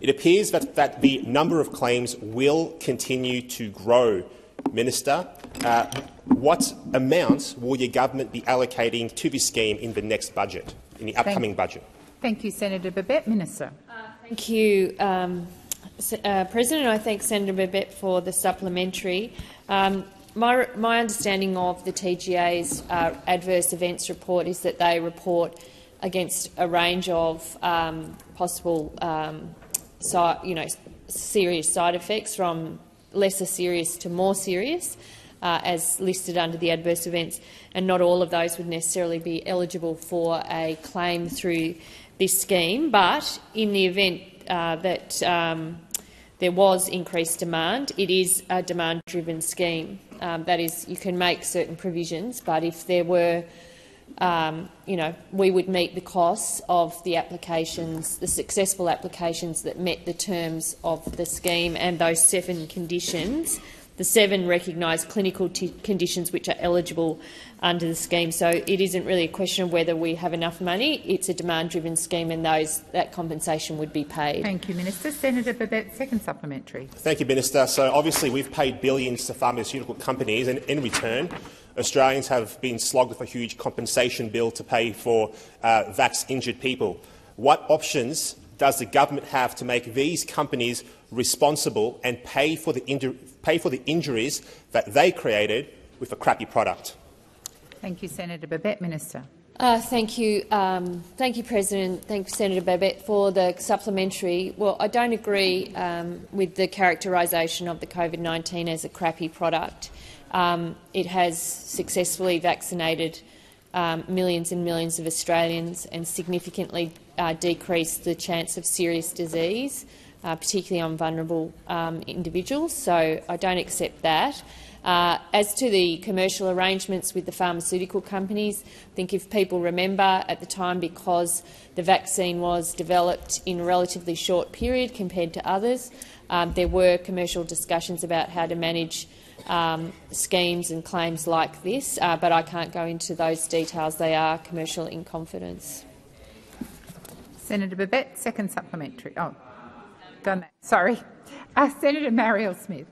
It appears that, that the number of claims will continue to grow. Minister, uh, what amounts will your government be allocating to this scheme in the next budget, in the upcoming thank, budget? Thank you, Senator Babet. Minister. Uh, thank you, um, uh, President. I thank Senator Babet for the supplementary. Um, my, my understanding of the TGA's uh, adverse events report is that they report against a range of um, possible um, si you know, serious side effects from lesser serious to more serious, uh, as listed under the adverse events, and not all of those would necessarily be eligible for a claim through this scheme. But in the event uh, that um, there was increased demand, it is a demand-driven scheme. Um, that is, you can make certain provisions, but if there were um, you know, we would meet the costs of the applications, the successful applications that met the terms of the scheme and those seven conditions, the seven recognised clinical conditions which are eligible under the scheme. So it isn't really a question of whether we have enough money. It's a demand-driven scheme and those, that compensation would be paid. Thank you, Minister. Senator Babet, second supplementary. Thank you, Minister. So obviously we've paid billions to pharmaceutical companies and in return Australians have been slogged with a huge compensation bill to pay for uh, vax-injured people. What options does the government have to make these companies responsible and pay for the, pay for the injuries that they created with a crappy product? Thank you, Senator Babet. Minister. Uh, thank you, um, thank you, President. Thank you, Senator Babet, for the supplementary. Well, I don't agree um, with the characterisation of the COVID-19 as a crappy product. Um, it has successfully vaccinated um, millions and millions of Australians and significantly uh, decreased the chance of serious disease, uh, particularly on vulnerable um, individuals. So I don't accept that. Uh, as to the commercial arrangements with the pharmaceutical companies, I think if people remember at the time, because the vaccine was developed in a relatively short period compared to others, um, there were commercial discussions about how to manage um, schemes and claims like this, uh, but I can't go into those details. They are commercial in confidence. Senator Babet, second supplementary. Oh, done that. Sorry. Uh, Senator Marielle Smith.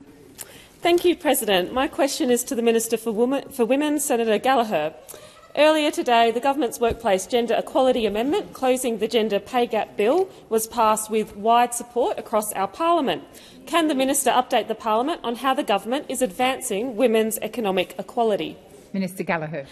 Thank you, President. My question is to the Minister for Women, for Women Senator Gallagher. Earlier today, the government's Workplace Gender Equality Amendment, closing the gender pay gap bill, was passed with wide support across our parliament. Can the minister update the parliament on how the government is advancing women's economic equality? Minister Gallagher.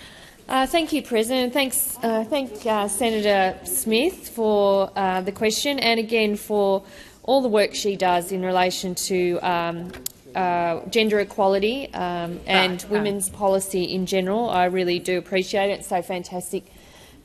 Uh, thank you, President. Thanks, uh, thank uh, Senator Smith for uh, the question and again for all the work she does in relation to um, uh, gender equality um, and ah, women's policy in general. I really do appreciate it. It's so fantastic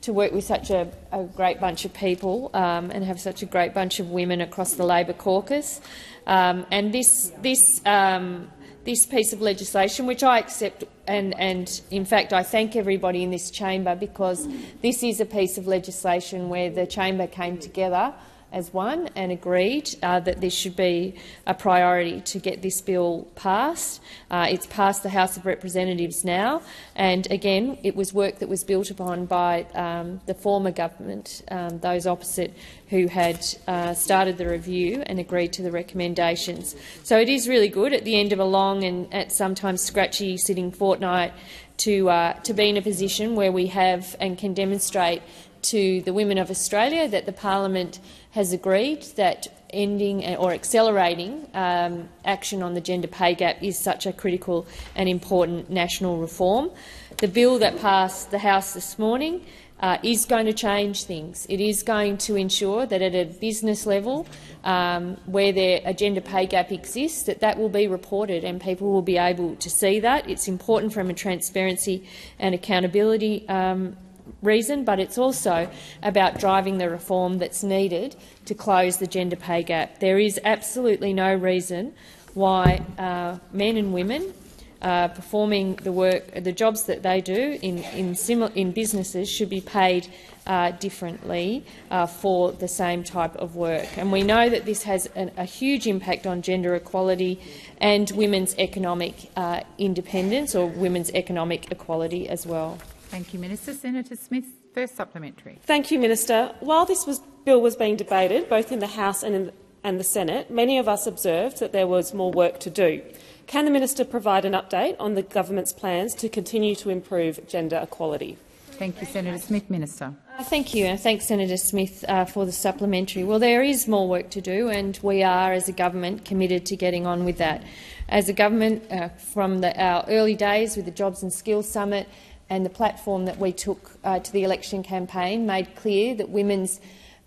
to work with such a, a great bunch of people um, and have such a great bunch of women across the Labor caucus. Um, and this, this, um, this piece of legislation, which I accept, and, and in fact I thank everybody in this chamber because this is a piece of legislation where the chamber came together as one and agreed uh, that this should be a priority to get this bill passed. Uh, it's passed the House of Representatives now, and again, it was work that was built upon by um, the former government, um, those opposite who had uh, started the review and agreed to the recommendations. So it is really good at the end of a long and at sometimes scratchy sitting fortnight to, uh, to be in a position where we have and can demonstrate to the women of Australia that the parliament has agreed that ending or accelerating um, action on the gender pay gap is such a critical and important national reform. The bill that passed the House this morning uh, is going to change things. It is going to ensure that at a business level, um, where there a gender pay gap exists, that that will be reported and people will be able to see that. It's important from a transparency and accountability um, reason, but it's also about driving the reform that's needed to close the gender pay gap. There is absolutely no reason why uh, men and women uh, performing the work, the jobs that they do in in, in businesses should be paid uh, differently uh, for the same type of work. And we know that this has an, a huge impact on gender equality and women's economic uh, independence or women's economic equality as well. Thank you, Minister. Senator Smith, first supplementary. Thank you, Minister. While this was, bill was being debated, both in the House and, in, and the Senate, many of us observed that there was more work to do. Can the minister provide an update on the government's plans to continue to improve gender equality? Thank you, Senator Smith. Minister. Thank you. And thanks, Senator Smith, uh, for the supplementary. Well, there is more work to do, and we are, as a government, committed to getting on with that. As a government, uh, from the, our early days with the Jobs and Skills Summit and the platform that we took uh, to the election campaign, made clear that women's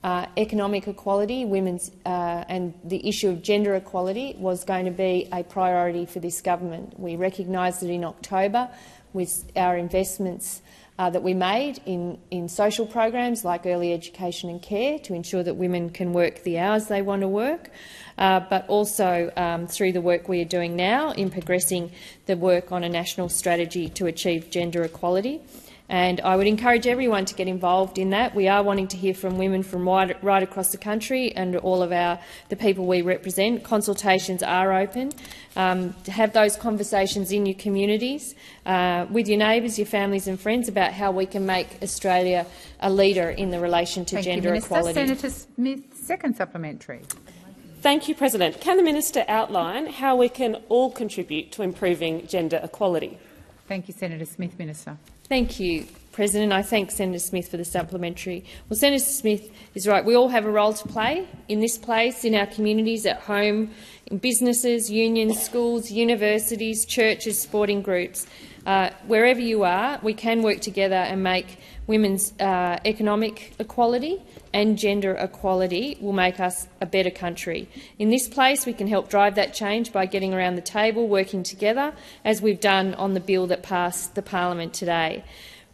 uh, economic equality, women's uh, and the issue of gender equality was going to be a priority for this government. We recognised that in October with our investments uh, that we made in, in social programs like early education and care to ensure that women can work the hours they want to work, uh, but also um, through the work we are doing now in progressing the work on a national strategy to achieve gender equality. And I would encourage everyone to get involved in that. We are wanting to hear from women from right, right across the country and all of our the people we represent. Consultations are open. Um, to have those conversations in your communities, uh, with your neighbours, your families and friends about how we can make Australia a leader in the relation to Thank gender you, Minister. equality. Senator Smith, second supplementary. Thank you, President. Can the minister outline how we can all contribute to improving gender equality? Thank you, Senator Smith. Minister. Thank you, President. I thank Senator Smith for the supplementary. Well, Senator Smith is right. We all have a role to play in this place, in our communities, at home, in businesses, unions, schools, universities, churches, sporting groups. Uh, wherever you are, we can work together and make women's uh, economic equality and gender equality will make us a better country. In this place, we can help drive that change by getting around the table, working together, as we've done on the bill that passed the parliament today.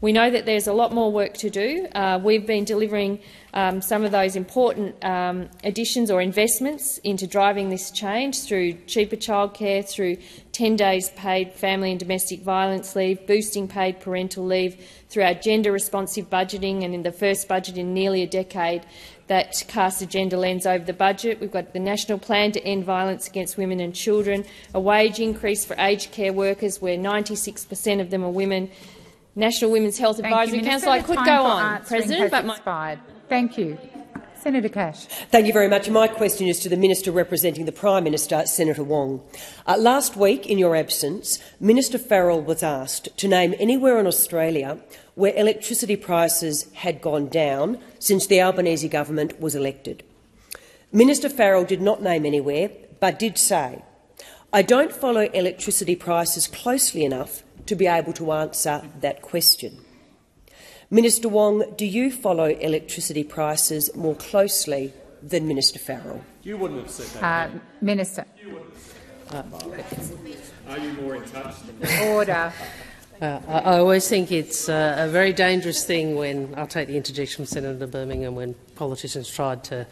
We know that there's a lot more work to do. Uh, we've been delivering um, some of those important um, additions or investments into driving this change through cheaper childcare, through 10 days paid family and domestic violence leave, boosting paid parental leave, through our gender-responsive budgeting and in the first budget in nearly a decade that casts a gender lens over the budget. We've got the National Plan to End Violence Against Women and Children, a wage increase for aged care workers where 96 per cent of them are women, National Women's Health Thank Advisory you, Council. I could go on, President, but my expired. Thank you. Senator Cash. Thank you very much. My question is to the Minister representing the Prime Minister, Senator Wong. Uh, last week, in your absence, Minister Farrell was asked to name anywhere in Australia where electricity prices had gone down since the Albanese government was elected. Minister Farrell did not name anywhere, but did say, I don't follow electricity prices closely enough to be able to answer that question. Minister Wong, do you follow electricity prices more closely than Minister Farrell? You wouldn't have said that. Uh, Minister. Are you more in touch than Order. Uh, I, I always think it's uh, a very dangerous thing when, I'll take the interjection from Senator Birmingham, when politicians tried to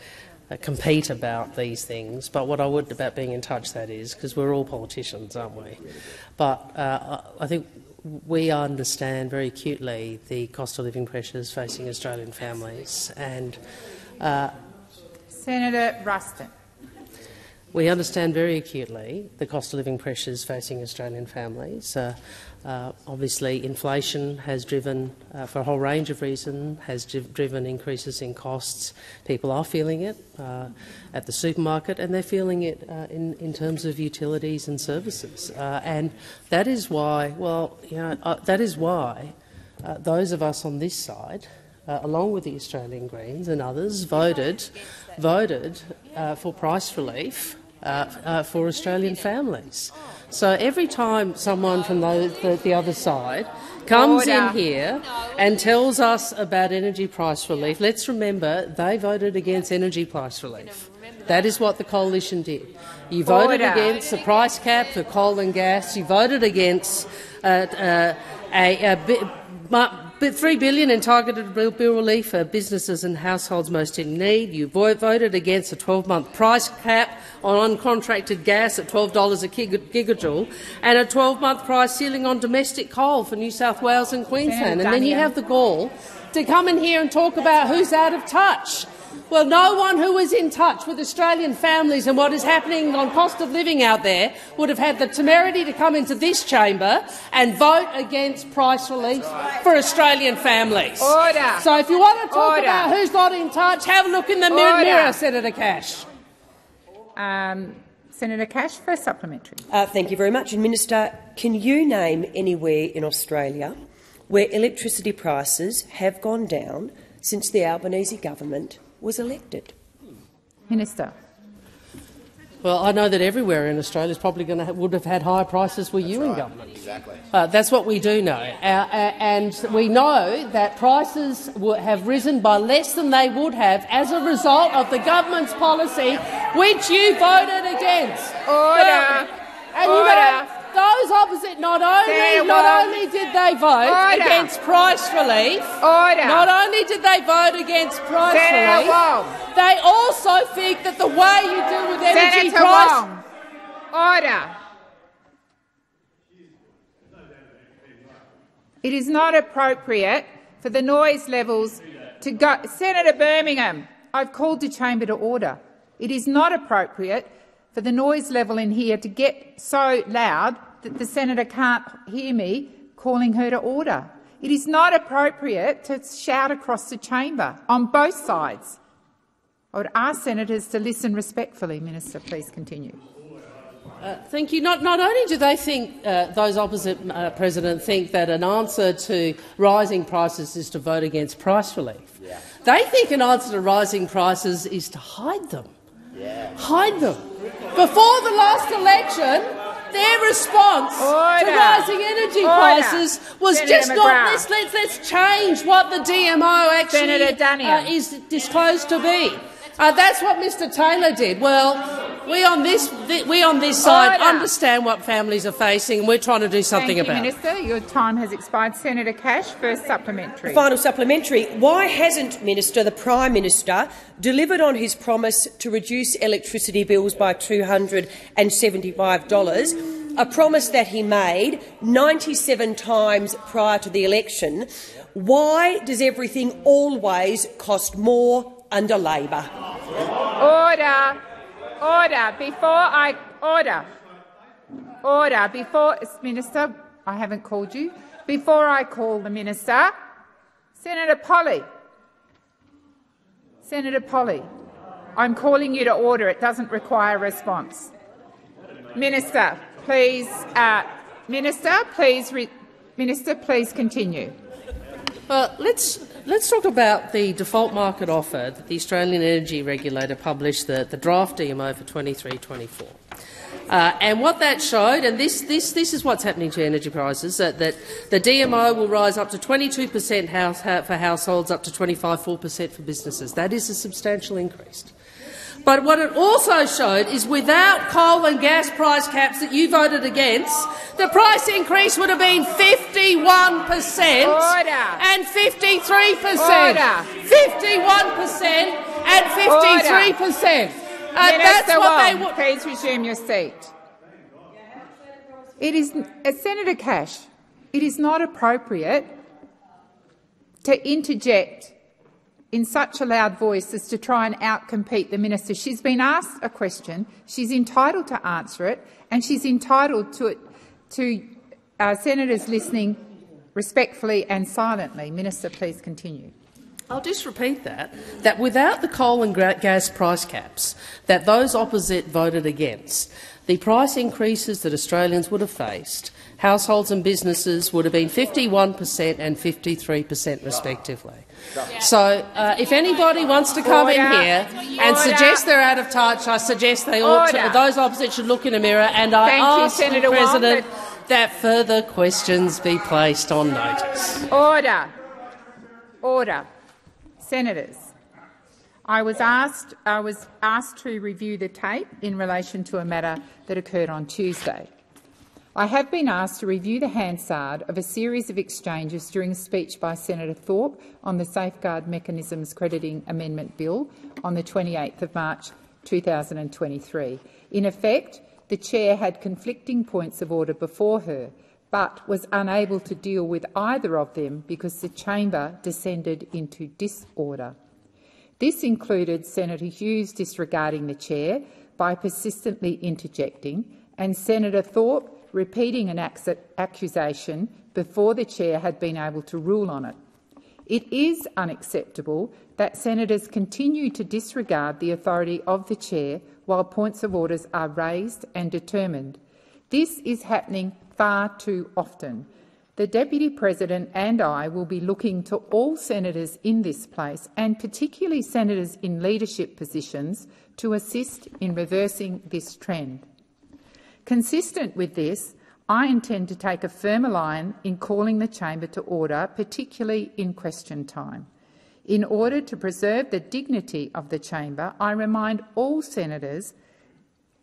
uh, compete about these things. But what I would about being in touch, that is, because we're all politicians, aren't we? But uh, I I think we understand very acutely the cost of living pressures facing Australian families. And uh, Senator Ruston. We understand very acutely the cost of living pressures facing Australian families. Uh, uh, obviously, inflation has driven, uh, for a whole range of reasons, has driven increases in costs. People are feeling it uh, at the supermarket, and they're feeling it uh, in, in terms of utilities and services. Uh, and that is why, well, you know, that is why those of us on this side, uh, along with the Australian Greens and others, voted voted uh, for price relief uh, uh, for Australian families. So every time someone from the, the, the other side comes Order. in here and tells us about energy price relief, let's remember they voted against energy price relief. That is what the coalition did. You voted Order. against the price cap for coal and gas. You voted against uh, uh, a, a mu- but three billion in targeted bill relief for businesses and households most in need. You vo- voted against a 12-month price cap on uncontracted gas at $12 a gig- gigajoule and a 12-month price ceiling on domestic coal for New South Wales and Queensland. And then you have the gall to come in here and talk about who's out of touch. Well, no one who is in touch with Australian families and what is happening on cost of living out there would have had the temerity to come into this chamber and vote against price relief for Australian families. Order. So if you want to talk Order. about who's not in touch, have a look in the mirror, Order. mirror Senator Cash. Um, Senator Cash for a supplementary. Uh, thank you very much. And Minister, can you name anywhere in Australia where electricity prices have gone down since the Albanese government was elected? Minister. Well, I know that everywhere in Australia is probably going to would have had higher prices were you in government. Exactly. Uh, that's what we do know, uh, uh, and we know that prices have risen by less than they would have as a result of the government's policy, which you voted against. Order. and Order. You know, those opposite not only not only did they vote Order. against price relief, Order. not only did they vote against price Senator relief, Wong. they also think that the way you deal with energy Senator price. Wong. Order. It is not appropriate for the noise levels to go. Senator Birmingham, I've called the chamber to order. It is not appropriate for the noise level in here to get so loud that the senator can't hear me calling her to order. It is not appropriate to shout across the chamber on both sides. I would ask senators to listen respectfully. Minister, please continue. Uh, thank you. Not, not only do they think, uh, those opposite, uh, President, think that an answer to rising prices is to vote against price relief. Yeah. They think an answer to rising prices is to hide them. Yeah. Hide them. Before the last election, their response Order. to rising energy Order. prices was Senator just McGrath. not let's, let's, let's change what the DMO actually uh, is disclosed to be. Uh, that's what Mr Taylor did. Well, we on this we on this side Order. Uh, understand what families are facing, and we're trying to do something Thank you, about it. Minister. Your time has expired. Senator Cash, first supplementary. Final supplementary. Why hasn't, Minister, the Prime Minister, delivered on his promise to reduce electricity bills by $275, a promise that he made 97 times prior to the election? Why does everything always cost more under Labor? Order. Order. Before I order. Order. Before Minister, I haven't called you. Before I call the minister, Senator Polly. Senator Polly, I'm calling you to order. It doesn't require a response. Minister, please. Uh, minister, please. Minister, please continue. Well, let's let's talk about the default market offer that the Australian Energy Regulator published, the, the draft DMO for 23-24. Uh, and what that showed, and this, this, this is what's happening to energy prices, that, that the DMO will rise up to 22 per cent house, for households, up to 25.4 per cent for businesses. That is a substantial increase. But what it also showed is without coal and gas price caps that you voted against, the price increase would have been 51 per cent and 53 per cent. 51 per cent and 53 per cent. Uh, that's what they Wong, would. please resume your seat. It is, uh, Senator Cash, it is not appropriate to interject in such a loud voice as to try and outcompete the minister. She's been asked a question, she's entitled to answer it, and she's entitled to, it, to uh, senators listening respectfully and silently. Minister, please continue. I'll just repeat that, that without the coal and gas price caps that those opposite voted against, the price increases that Australians would have faced, households and businesses would have been 51 per cent and 53 per cent respectively. So uh, if anybody wants to come in here and Order. suggest they're out of touch, I suggest they ought to, those opposite should look in a mirror and I Thank you, ask Senator the Wong, President that further questions be placed on notice. Order. Order. Senators, I was asked, I was asked to review the tape in relation to a matter that occurred on Tuesday. I have been asked to review the Hansard of a series of exchanges during a speech by Senator Thorpe on the Safeguard Mechanisms Crediting Amendment Bill on the 28th of March 2023. In effect, the chair had conflicting points of order before her, but was unable to deal with either of them because the chamber descended into disorder. This included Senator Hughes disregarding the chair by persistently interjecting and Senator Thorpe repeating an accusation before the chair had been able to rule on it. It is unacceptable that senators continue to disregard the authority of the chair while points of orders are raised and determined. This is happening far too often. The Deputy President and I will be looking to all senators in this place, and particularly senators in leadership positions, to assist in reversing this trend. Consistent with this, I intend to take a firmer line in calling the chamber to order, particularly in question time. In order to preserve the dignity of the chamber, I remind all senators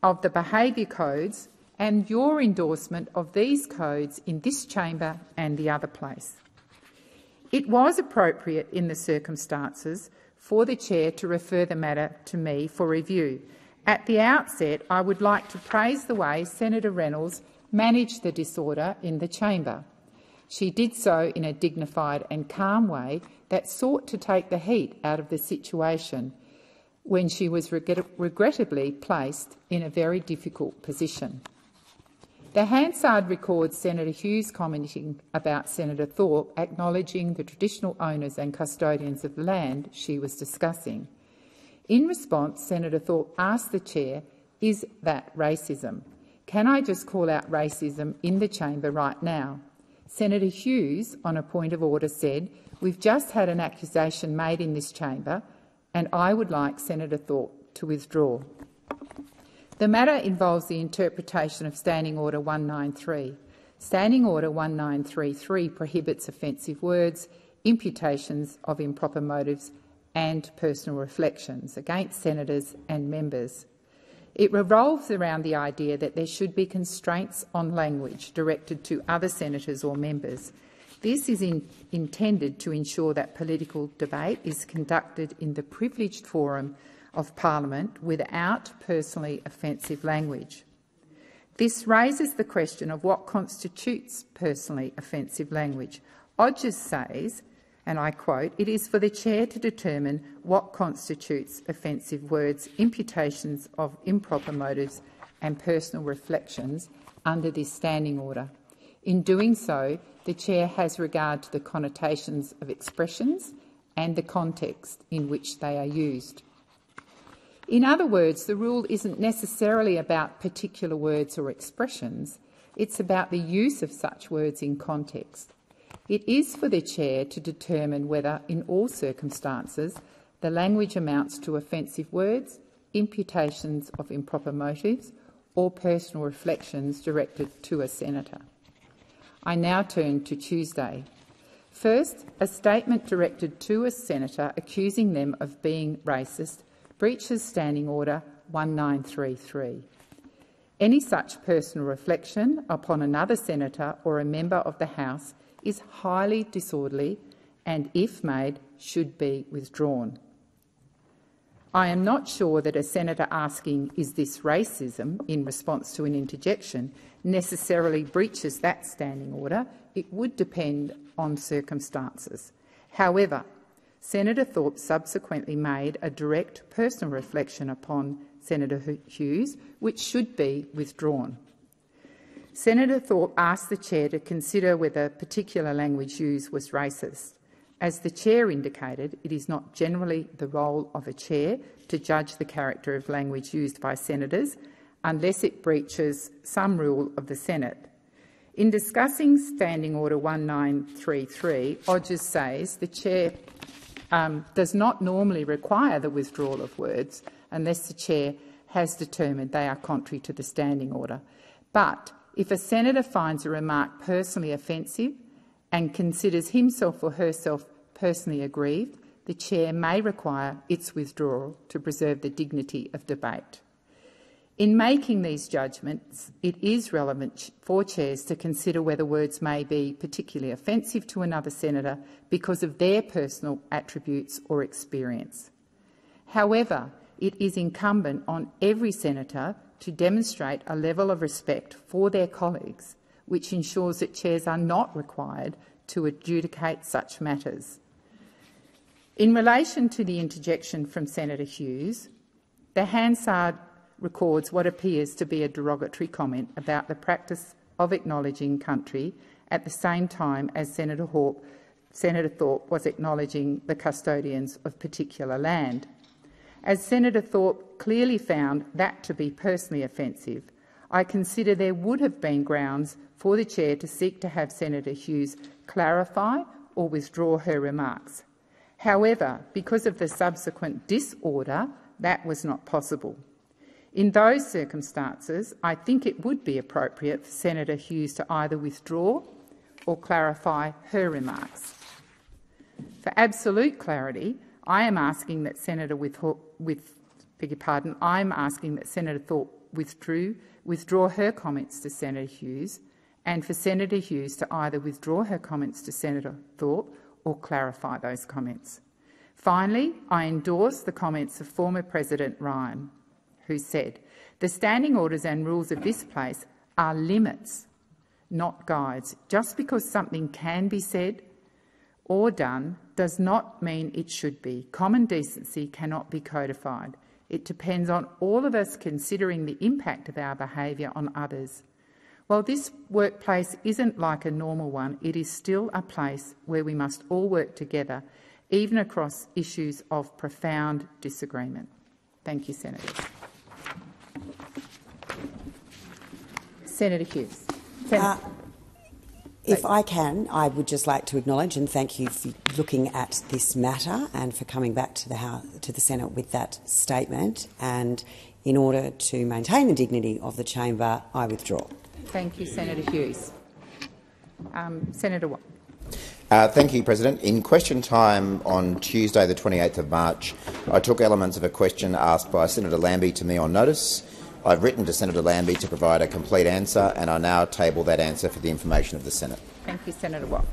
of the behaviour codes and your endorsement of these codes in this chamber and the other place. It was appropriate in the circumstances for the chair to refer the matter to me for review. At the outset, I would like to praise the way Senator Reynolds managed the disorder in the chamber. She did so in a dignified and calm way that sought to take the heat out of the situation when she was regrettably placed in a very difficult position. The Hansard records Senator Hughes commenting about Senator Thorpe acknowledging the traditional owners and custodians of the land she was discussing. In response, Senator Thorpe asked the chair, is that racism? Can I just call out racism in the chamber right now? Senator Hughes, on a point of order, said, we've just had an accusation made in this chamber and I would like Senator Thorpe to withdraw. The matter involves the interpretation of Standing Order 193. Standing Order 1933 prohibits offensive words, imputations of improper motives and personal reflections against senators and members. It revolves around the idea that there should be constraints on language directed to other senators or members. This is in, intended to ensure that political debate is conducted in the privileged forum of Parliament without personally offensive language. This raises the question of what constitutes personally offensive language. Odgers says, and I quote, it is for the chair to determine what constitutes offensive words, imputations of improper motives and personal reflections under this standing order. In doing so, the chair has regard to the connotations of expressions and the context in which they are used. In other words, the rule isn't necessarily about particular words or expressions, it's about the use of such words in context. It is for the chair to determine whether, in all circumstances, the language amounts to offensive words, imputations of improper motives, or personal reflections directed to a senator. I now turn to Tuesday. First, a statement directed to a senator accusing them of being racist breaches Standing Order 1933. Any such personal reflection upon another senator or a member of the House is highly disorderly and, if made, should be withdrawn. I am not sure that a senator asking, is this racism, in response to an interjection, necessarily breaches that standing order. It would depend on circumstances. However, Senator Thorpe subsequently made a direct personal reflection upon Senator Hughes, which should be withdrawn. Senator Thorpe asked the chair to consider whether particular language used was racist. As the chair indicated, it is not generally the role of a chair to judge the character of language used by senators unless it breaches some rule of the Senate. In discussing Standing Order 1933, Odgers says the chair um, does not normally require the withdrawal of words unless the chair has determined they are contrary to the standing order. But if a senator finds a remark personally offensive and considers himself or herself personally aggrieved, the chair may require its withdrawal to preserve the dignity of debate. In making these judgments, it is relevant for chairs to consider whether words may be particularly offensive to another senator because of their personal attributes or experience. However, it is incumbent on every senator to demonstrate a level of respect for their colleagues which ensures that chairs are not required to adjudicate such matters. In relation to the interjection from Senator Hughes, the Hansard records what appears to be a derogatory comment about the practice of acknowledging country at the same time as Senator, Senator Thorpe was acknowledging the custodians of particular land. As Senator Thorpe clearly found that to be personally offensive, I consider there would have been grounds for the chair to seek to have Senator Hughes clarify or withdraw her remarks. However, because of the subsequent disorder, that was not possible. In those circumstances, I think it would be appropriate for Senator Hughes to either withdraw or clarify her remarks. For absolute clarity, I am asking that Senator with, with beg your pardon, I'm asking that Senator Thorpe withdrew, withdraw her comments to Senator Hughes and for Senator Hughes to either withdraw her comments to Senator Thorpe or clarify those comments. Finally, I endorse the comments of former President Ryan, who said, the standing orders and rules of this place are limits, not guides. Just because something can be said or done does not mean it should be. Common decency cannot be codified. It depends on all of us considering the impact of our behaviour on others. While this workplace isn't like a normal one, it is still a place where we must all work together, even across issues of profound disagreement. Thank you, Senators. Senator Hughes. Senator. Uh, if I can, I would just like to acknowledge and thank you for looking at this matter and for coming back to the House, to the Senate with that statement. And in order to maintain the dignity of the chamber, I withdraw. Thank you, Senator Hughes. Um, Senator Watt. Uh, thank you, President. In question time on Tuesday, the 28th of March, I took elements of a question asked by Senator Lambie to me on notice. I've written to Senator Lambie to provide a complete answer, and I now table that answer for the information of the Senate. Thank you, Senator Watt.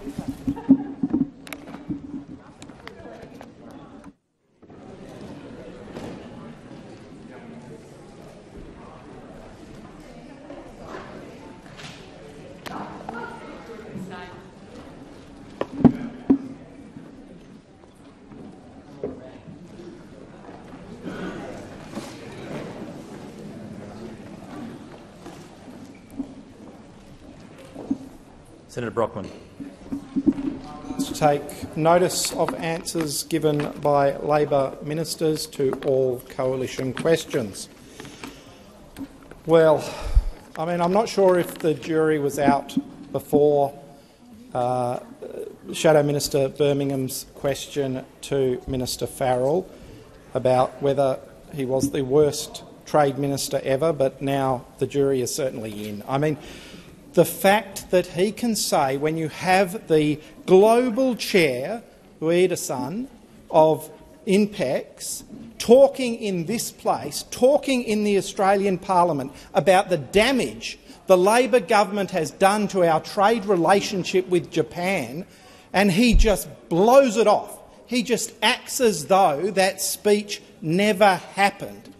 Senator Brockman. To take notice of answers given by Labor ministers to all coalition questions. Well, I mean, I'm not sure if the jury was out before uh, Shadow Minister Birmingham's question to Minister Farrell about whether he was the worst trade minister ever, but now the jury is certainly in. I mean, the fact that he can say, when you have the global chair, Ueda-san, of INPEX, talking in this place, talking in the Australian parliament about the damage the Labor government has done to our trade relationship with Japan, and he just blows it off. He just acts as though that speech never happened.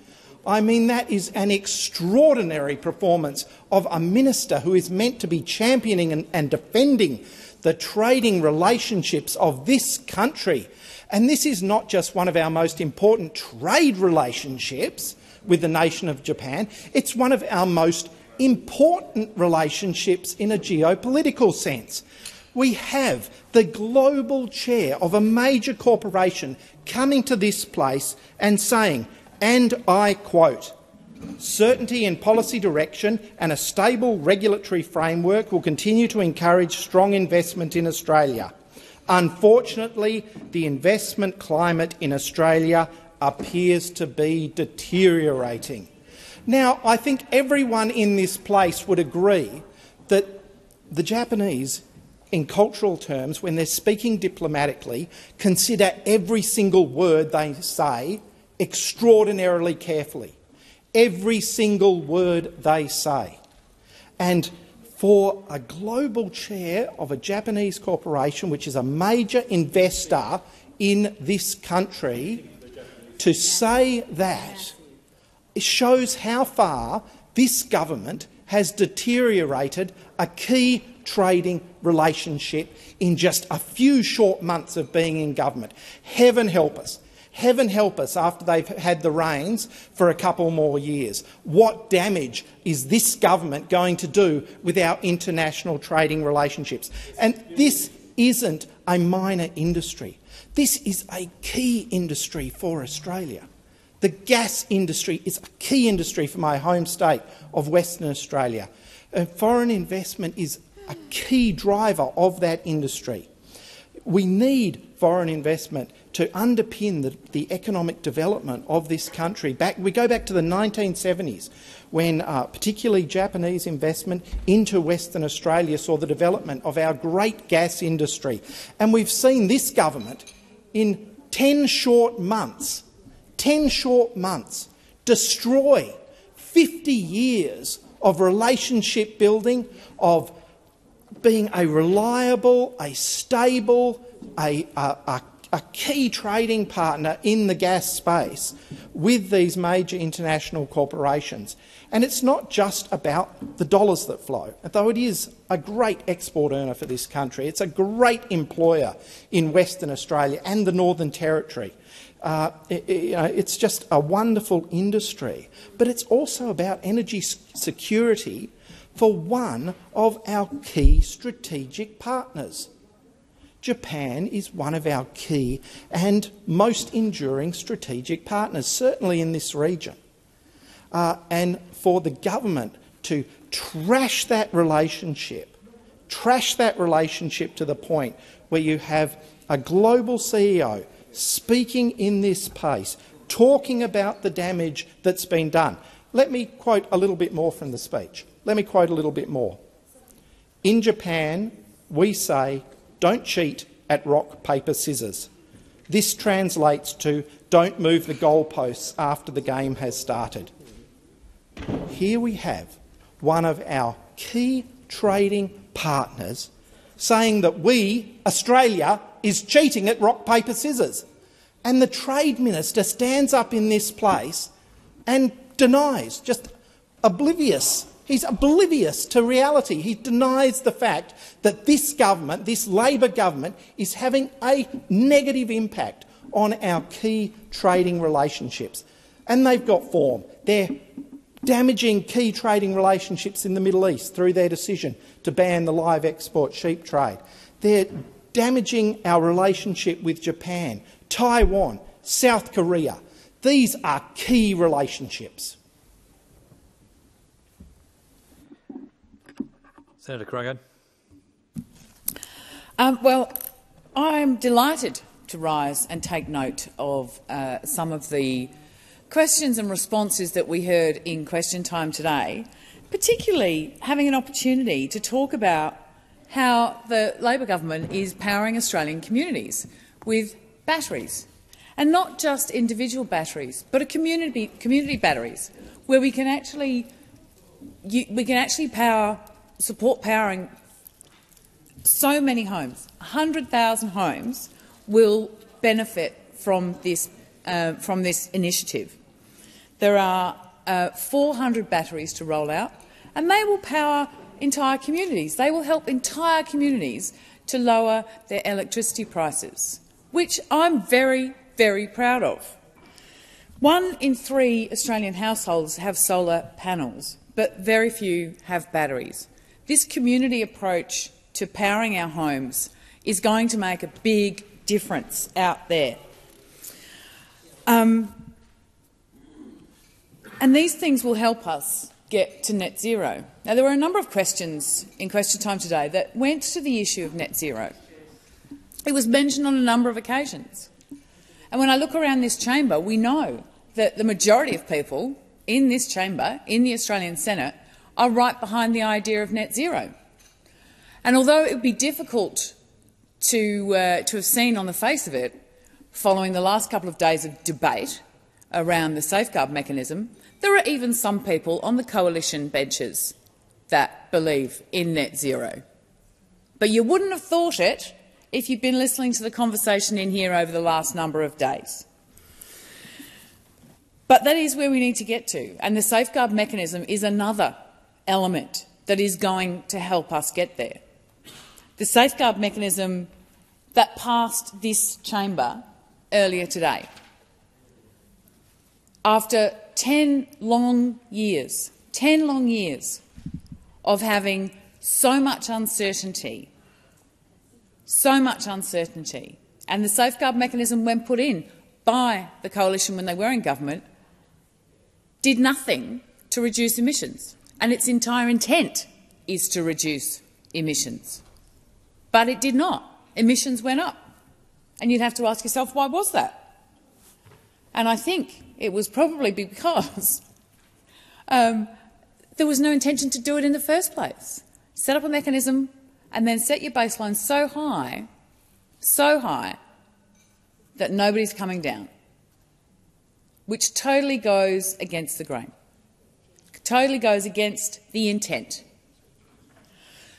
I mean, that is an extraordinary performance of a minister who is meant to be championing and, and, defending the trading relationships of this country. And this is not just one of our most important trade relationships with the nation of Japan, it's one of our most important relationships in a geopolitical sense. We have the global chair of a major corporation coming to this place and saying and I quote, certainty in policy direction and a stable regulatory framework will continue to encourage strong investment in Australia. Unfortunately, the investment climate in Australia appears to be deteriorating. Now, I think everyone in this place would agree that the Japanese, in cultural terms, when they're speaking diplomatically, consider every single word they say extraordinarily carefully, every single word they say. And for a global chair of a Japanese corporation, which is a major investor in this country, to say that it shows how far this government has deteriorated a key trading relationship in just a few short months of being in government. Heaven help us Heaven help us after they've had the reins for a couple more years. What damage is this government going to do with our international trading relationships? And this isn't a minor industry. This is a key industry for Australia. The gas industry is a key industry for my home state of Western Australia. And foreign investment is a key driver of that industry. We need foreign investment to underpin the, the economic development of this country. Back, we go back to the 1970s when uh, particularly Japanese investment into Western Australia saw the development of our great gas industry. And we've seen this government in 10 short months 10 short months, destroy 50 years of relationship building, of being a reliable, a stable, a, a, a, a, key trading partner in the gas space with these major international corporations. And it's not just about the dollars that flow, though it is a great export earner for this country. It's a great employer in Western Australia and the Northern Territory. Uh, it, you know, it's just a wonderful industry, but it's also about energy security for one of our key strategic partners. Japan is one of our key and most enduring strategic partners, certainly in this region. Uh, and for the government to trash that relationship, trash that relationship to the point where you have a global CEO speaking in this pace, talking about the damage that's been done. Let me quote a little bit more from the speech. Let me quote a little bit more. In Japan, we say, don't cheat at rock, paper, scissors. This translates to don't move the goalposts after the game has started. Here we have one of our key trading partners saying that we, Australia, is cheating at rock, paper, scissors. And the Trade Minister stands up in this place and denies, just oblivious. He's oblivious to reality. He denies the fact that this government, this Labor government, is having a negative impact on our key trading relationships. And they've got form. They're damaging key trading relationships in the Middle East through their decision to ban the live export sheep trade. They're damaging our relationship with Japan, Taiwan, South Korea. These are key relationships. Senator Grogan. Um, well, I'm delighted to rise and take note of uh, some of the questions and responses that we heard in question time today, particularly having an opportunity to talk about how the Labor government is powering Australian communities with batteries, and not just individual batteries, but a community community batteries, where we can actually we can actually power support powering so many homes. 100,000 homes will benefit from this uh, from this initiative. There are uh, 400 batteries to roll out, and they will power entire communities. They will help entire communities to lower their electricity prices, which I'm very, very proud of. One in three Australian households have solar panels, but very few have batteries. This community approach to powering our homes is going to make a big difference out there. Um, and these things will help us get to net zero. Now, there were a number of questions in question time today that went to the issue of net zero. It was mentioned on a number of occasions. And when I look around this chamber, we know that the majority of people in this chamber, in the Australian Senate, are right behind the idea of net zero. And although it would be difficult to, uh, to have seen on the face of it, following the last couple of days of debate around the safeguard mechanism, there are even some people on the coalition benches that believe in net zero. But you wouldn't have thought it if you'd been listening to the conversation in here over the last number of days. But that is where we need to get to, and the safeguard mechanism is another element that is going to help us get there. The safeguard mechanism that passed this chamber earlier today. After 10 long years, 10 long years of having so much uncertainty, so much uncertainty, and the safeguard mechanism, when put in by the coalition when they were in government, did nothing to reduce emissions, and its entire intent is to reduce emissions. But it did not. Emissions went up. And you'd have to ask yourself, why was that? And I think it was probably because um, there was no intention to do it in the first place. Set up a mechanism and then set your baseline so high, so high, that nobody's coming down, which totally goes against the grain, totally goes against the intent.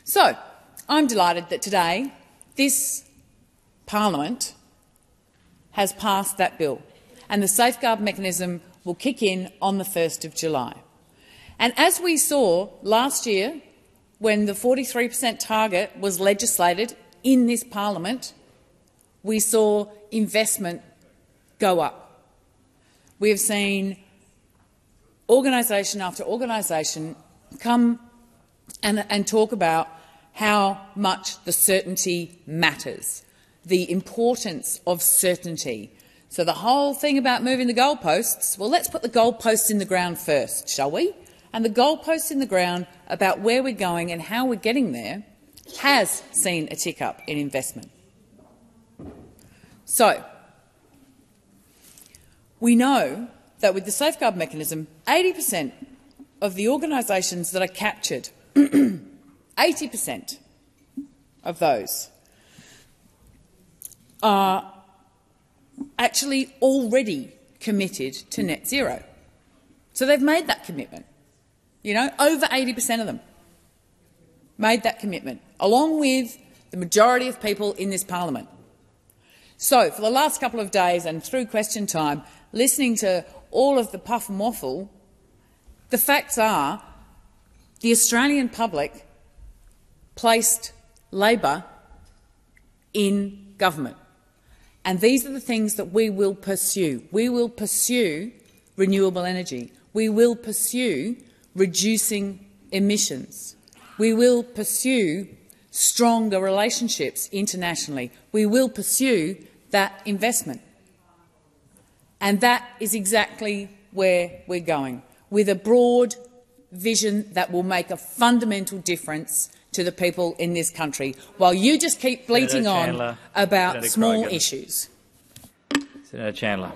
So, I'm delighted that today this parliament has passed that bill and the safeguard mechanism will kick in on the 1st of July. And as we saw last year when the 43 per cent target was legislated in this parliament, we saw investment go up. We have seen organisation after organisation come and, and talk about how much the certainty matters, the importance of certainty. So the whole thing about moving the goalposts, well, let's put the goalposts in the ground first, shall we? And the goalposts in the ground about where we're going and how we're getting there has seen a tick up in investment. So, we know that with the safeguard mechanism, 80 per cent of the organisations that are captured 80% of those are actually already committed to net zero. So they've made that commitment. You know, over 80% of them made that commitment, along with the majority of people in this parliament. So for the last couple of days and through question time, listening to all of the puff and waffle, the facts are the Australian public placed Labor in government. And these are the things that we will pursue. We will pursue renewable energy. We will pursue reducing emissions. We will pursue stronger relationships internationally. We will pursue that investment. And that is exactly where we're going, with a broad vision that will make a fundamental difference to the people in this country, while you just keep bleating on about Senator small Grogan. issues. Senator Chandler.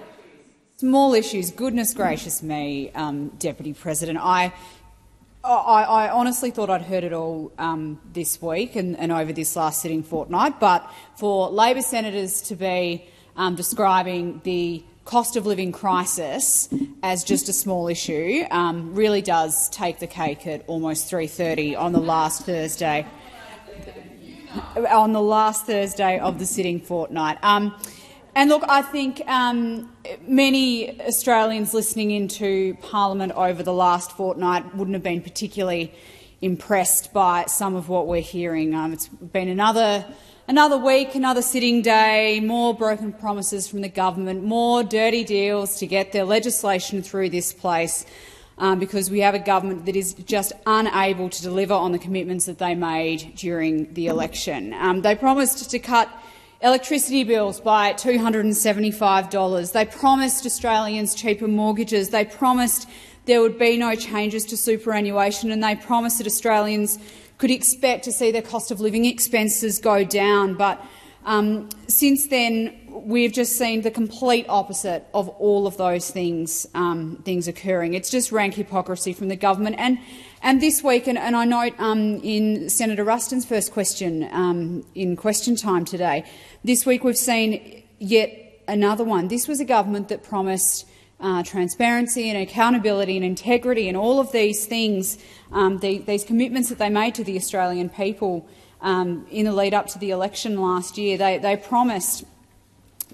Small issues. Goodness gracious me, um, Deputy President. I, I, I, honestly thought I'd heard it all um, this week and, and, over this last sitting fortnight, but for Labor senators to be um, describing the cost of living crisis as just a small issue um, really does take the cake at almost 3.30 on the last Thursday on the last Thursday of the sitting fortnight. Um, and look, I think um, many Australians listening into Parliament over the last fortnight wouldn't have been particularly impressed by some of what we're hearing. Um, it's been another Another week, another sitting day, more broken promises from the government, more dirty deals to get their legislation through this place um, because we have a government that is just unable to deliver on the commitments that they made during the election. Um, they promised to cut electricity bills by $275. They promised Australians cheaper mortgages. They promised there would be no changes to superannuation, and they promised that Australians could expect to see their cost of living expenses go down. But um, since then, we've just seen the complete opposite of all of those things, um, things occurring. It's just rank hypocrisy from the government. And, and this week, and, and I note um, in Senator Ruston's first question um, in question time today, this week we've seen yet another one. This was a government that promised uh, transparency and accountability and integrity and all of these things, um, the, these commitments that they made to the Australian people um, in the lead up to the election last year, they, they promised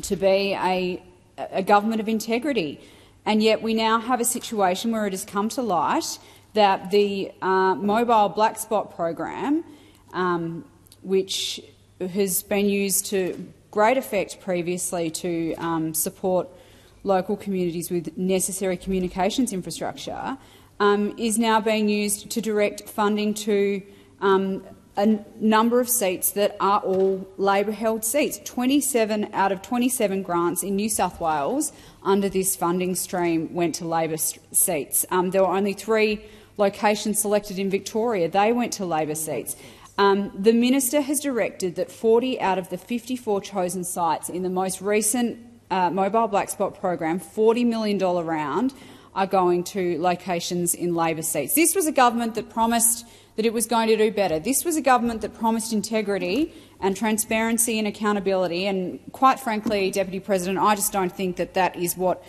to be a, a government of integrity. And yet we now have a situation where it has come to light that the uh, mobile black spot program, um, which has been used to great effect previously to um, support local communities with necessary communications infrastructure um, is now being used to direct funding to um, a number of seats that are all Labor-held seats. 27 out of 27 grants in New South Wales under this funding stream went to Labor seats. Um, there were only three locations selected in Victoria. They went to Labor seats. Um, the minister has directed that 40 out of the 54 chosen sites in the most recent uh, mobile black spot program, $40 million round, are going to locations in Labor seats. This was a government that promised that it was going to do better. This was a government that promised integrity and transparency and accountability. And quite frankly, Deputy President, I just don't think that that is what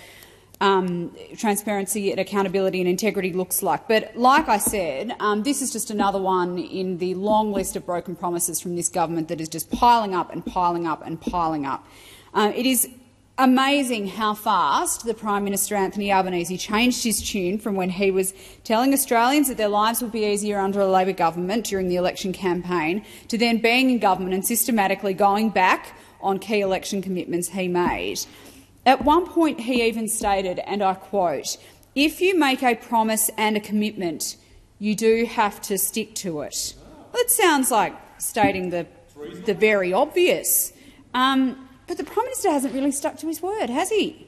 um, transparency and accountability and integrity looks like. But like I said, um, this is just another one in the long list of broken promises from this government that is just piling up and piling up and piling up. Uh, it is amazing how fast the Prime Minister Anthony Albanese changed his tune from when he was telling Australians that their lives would be easier under a Labor government during the election campaign to then being in government and systematically going back on key election commitments he made. At one point he even stated, and I quote, if you make a promise and a commitment, you do have to stick to it. Well, it sounds like stating the, the very obvious. Um, but the Prime Minister hasn't really stuck to his word, has he?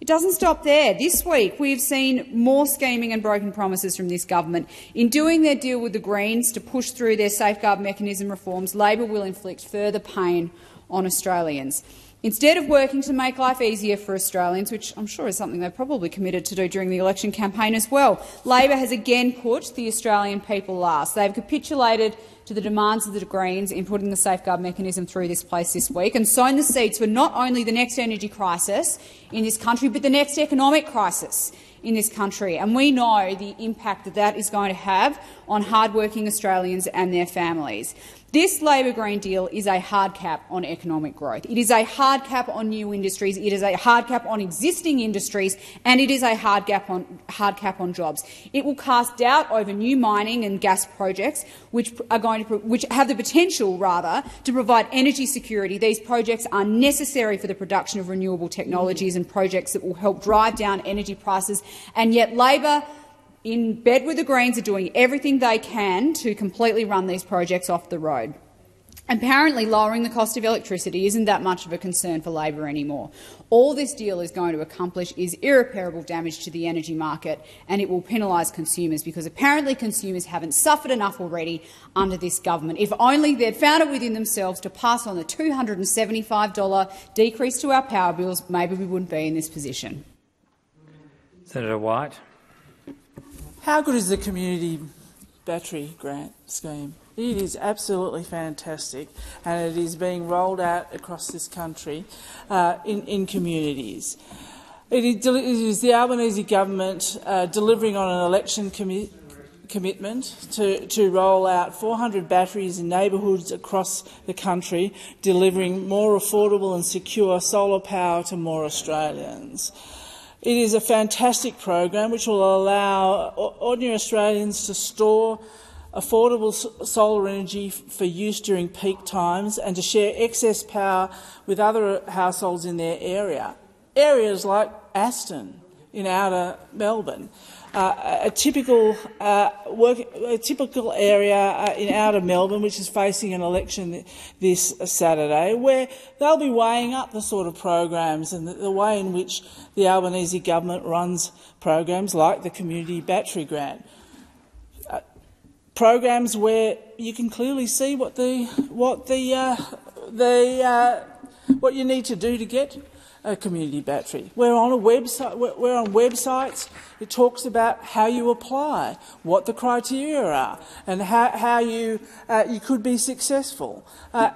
It doesn't stop there. This week we've seen more scheming and broken promises from this government. In doing their deal with the Greens to push through their safeguard mechanism reforms, Labor will inflict further pain on Australians. Instead of working to make life easier for Australians, which I'm sure is something they probably committed to do during the election campaign as well, Labor has again put the Australian people last. They've capitulated to the demands of the Greens in putting the safeguard mechanism through this place this week and sown the seeds for not only the next energy crisis in this country but the next economic crisis in this country. And we know the impact that that is going to have on hardworking Australians and their families. This Labor Green Deal is a hard cap on economic growth. It is a hard cap on new industries. It is a hard cap on existing industries, and it is a hard cap on hard cap on jobs. It will cast doubt over new mining and gas projects, which are going to which have the potential, rather, to provide energy security. These projects are necessary for the production of renewable technologies and projects that will help drive down energy prices, and yet Labor in bed with the Greens are doing everything they can to completely run these projects off the road. Apparently, lowering the cost of electricity isn't that much of a concern for Labor anymore. All this deal is going to accomplish is irreparable damage to the energy market, and it will penalise consumers because apparently consumers haven't suffered enough already under this government. If only they'd found it within themselves to pass on the $275 decrease to our power bills, maybe we wouldn't be in this position. Senator White. How good is the community battery grant scheme? It is absolutely fantastic, and it is being rolled out across this country uh, in, in, communities. It is, the Albanese government uh, delivering on an election commi commitment to, to roll out 400 batteries in neighbourhoods across the country, delivering more affordable and secure solar power to more Australians. It is a fantastic program which will allow ordinary Australians to store affordable solar energy for use during peak times and to share excess power with other households in their area. Areas like Aston in outer Melbourne a typical uh, work, a typical area uh, in outer Melbourne, which is facing an election this Saturday, where they'll be weighing up the sort of programs and the, the way in which the Albanese government runs programs like the Community Battery Grant. Uh, programs where you can clearly see what the what the uh, the uh, what you need to do to get a community battery. We're on a website. We're on websites. It talks about how you apply, what the criteria are, and how, how you uh, you could be successful. Uh,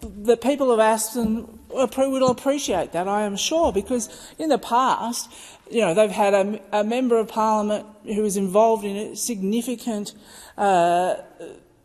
the people of Aston will appreciate that, I am sure, because in the past, you know, they've had a, a member of parliament who was involved in a significant uh,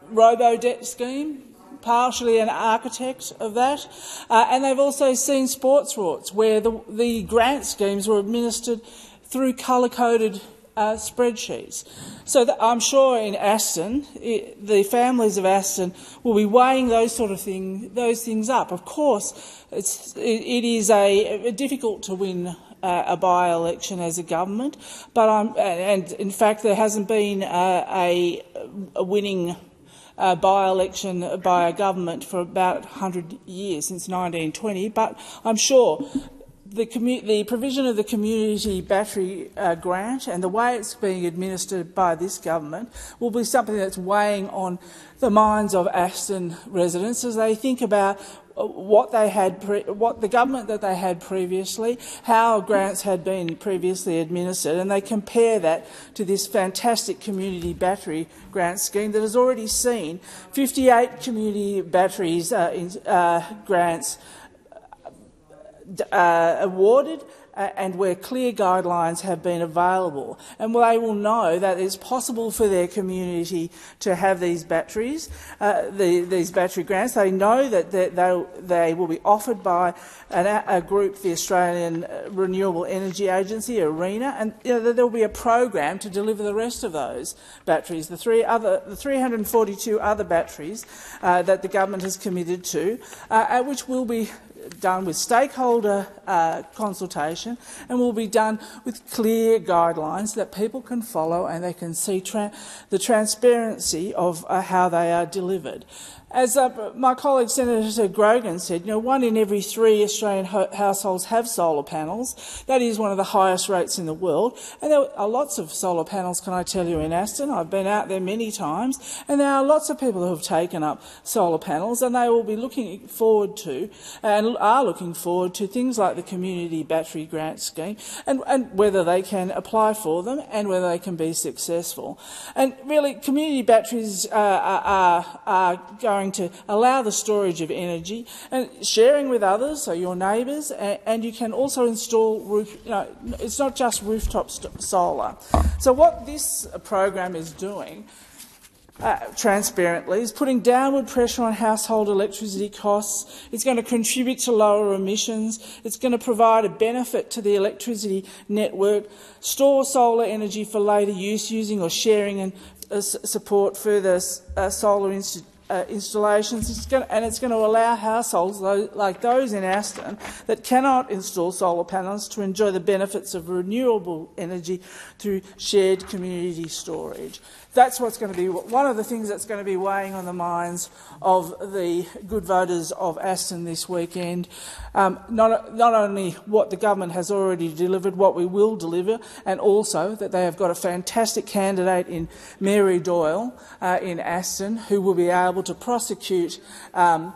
robo debt scheme partially an architect of that. Uh, and they've also seen sports rorts where the, the grant schemes were administered through colour-coded uh, spreadsheets. So I'm sure in Aston, it, the families of Aston will be weighing those sort of thing, those things up. Of course, it's, it, it is a, a difficult to win uh, a by-election as a government, but I'm, and in fact there hasn't been uh, a, a winning uh, by-election by a government for about 100 years, since 1920, but I'm sure the, the, provision of the community battery uh, grant and the way it's being administered by this government will be something that's weighing on the minds of Aston residents as they think about uh, what they had, what the government that they had previously, how grants had been previously administered, and they compare that to this fantastic community battery grant scheme that has already seen 58 community batteries uh, in, uh, grants uh, awarded uh, and where clear guidelines have been available. And they will know that it's possible for their community to have these batteries, uh, the, these battery grants. They know that they, they will be offered by an, a group, the Australian Renewable Energy Agency, ARENA, and you know, there will be a program to deliver the rest of those batteries, the, three other, the 342 other batteries uh, that the government has committed to, uh, which will be done with stakeholder uh, consultation and will be done with clear guidelines that people can follow and they can see tra the transparency of uh, how they are delivered. As uh, my colleague Senator Grogan said, you know, one in every three Australian households have solar panels. That is one of the highest rates in the world. And there are lots of solar panels, can I tell you, in Aston. I've been out there many times, and there are lots of people who have taken up solar panels, and they will be looking forward to, and are looking forward to, things like the Community Battery Grant Scheme, and, and whether they can apply for them and whether they can be successful. And really, community batteries uh, are, are going to allow the storage of energy and sharing with others, so your neighbours, and, and, you can also install roof, you know, it's not just rooftop solar. So what this program is doing uh, transparently is putting downward pressure on household electricity costs. It's going to contribute to lower emissions. It's going to provide a benefit to the electricity network, store solar energy for later use using or sharing and uh, support further uh, solar institutions uh, installations, it's gonna, and it's going to allow households like those in Aston that cannot install solar panels to enjoy the benefits of renewable energy through shared community storage that's what's going to be one of the things that's going to be weighing on the minds of the good voters of Aston this weekend. Um, not, not only what the government has already delivered, what we will deliver, and also that they have got a fantastic candidate in Mary Doyle uh, in Aston who will be able to prosecute um,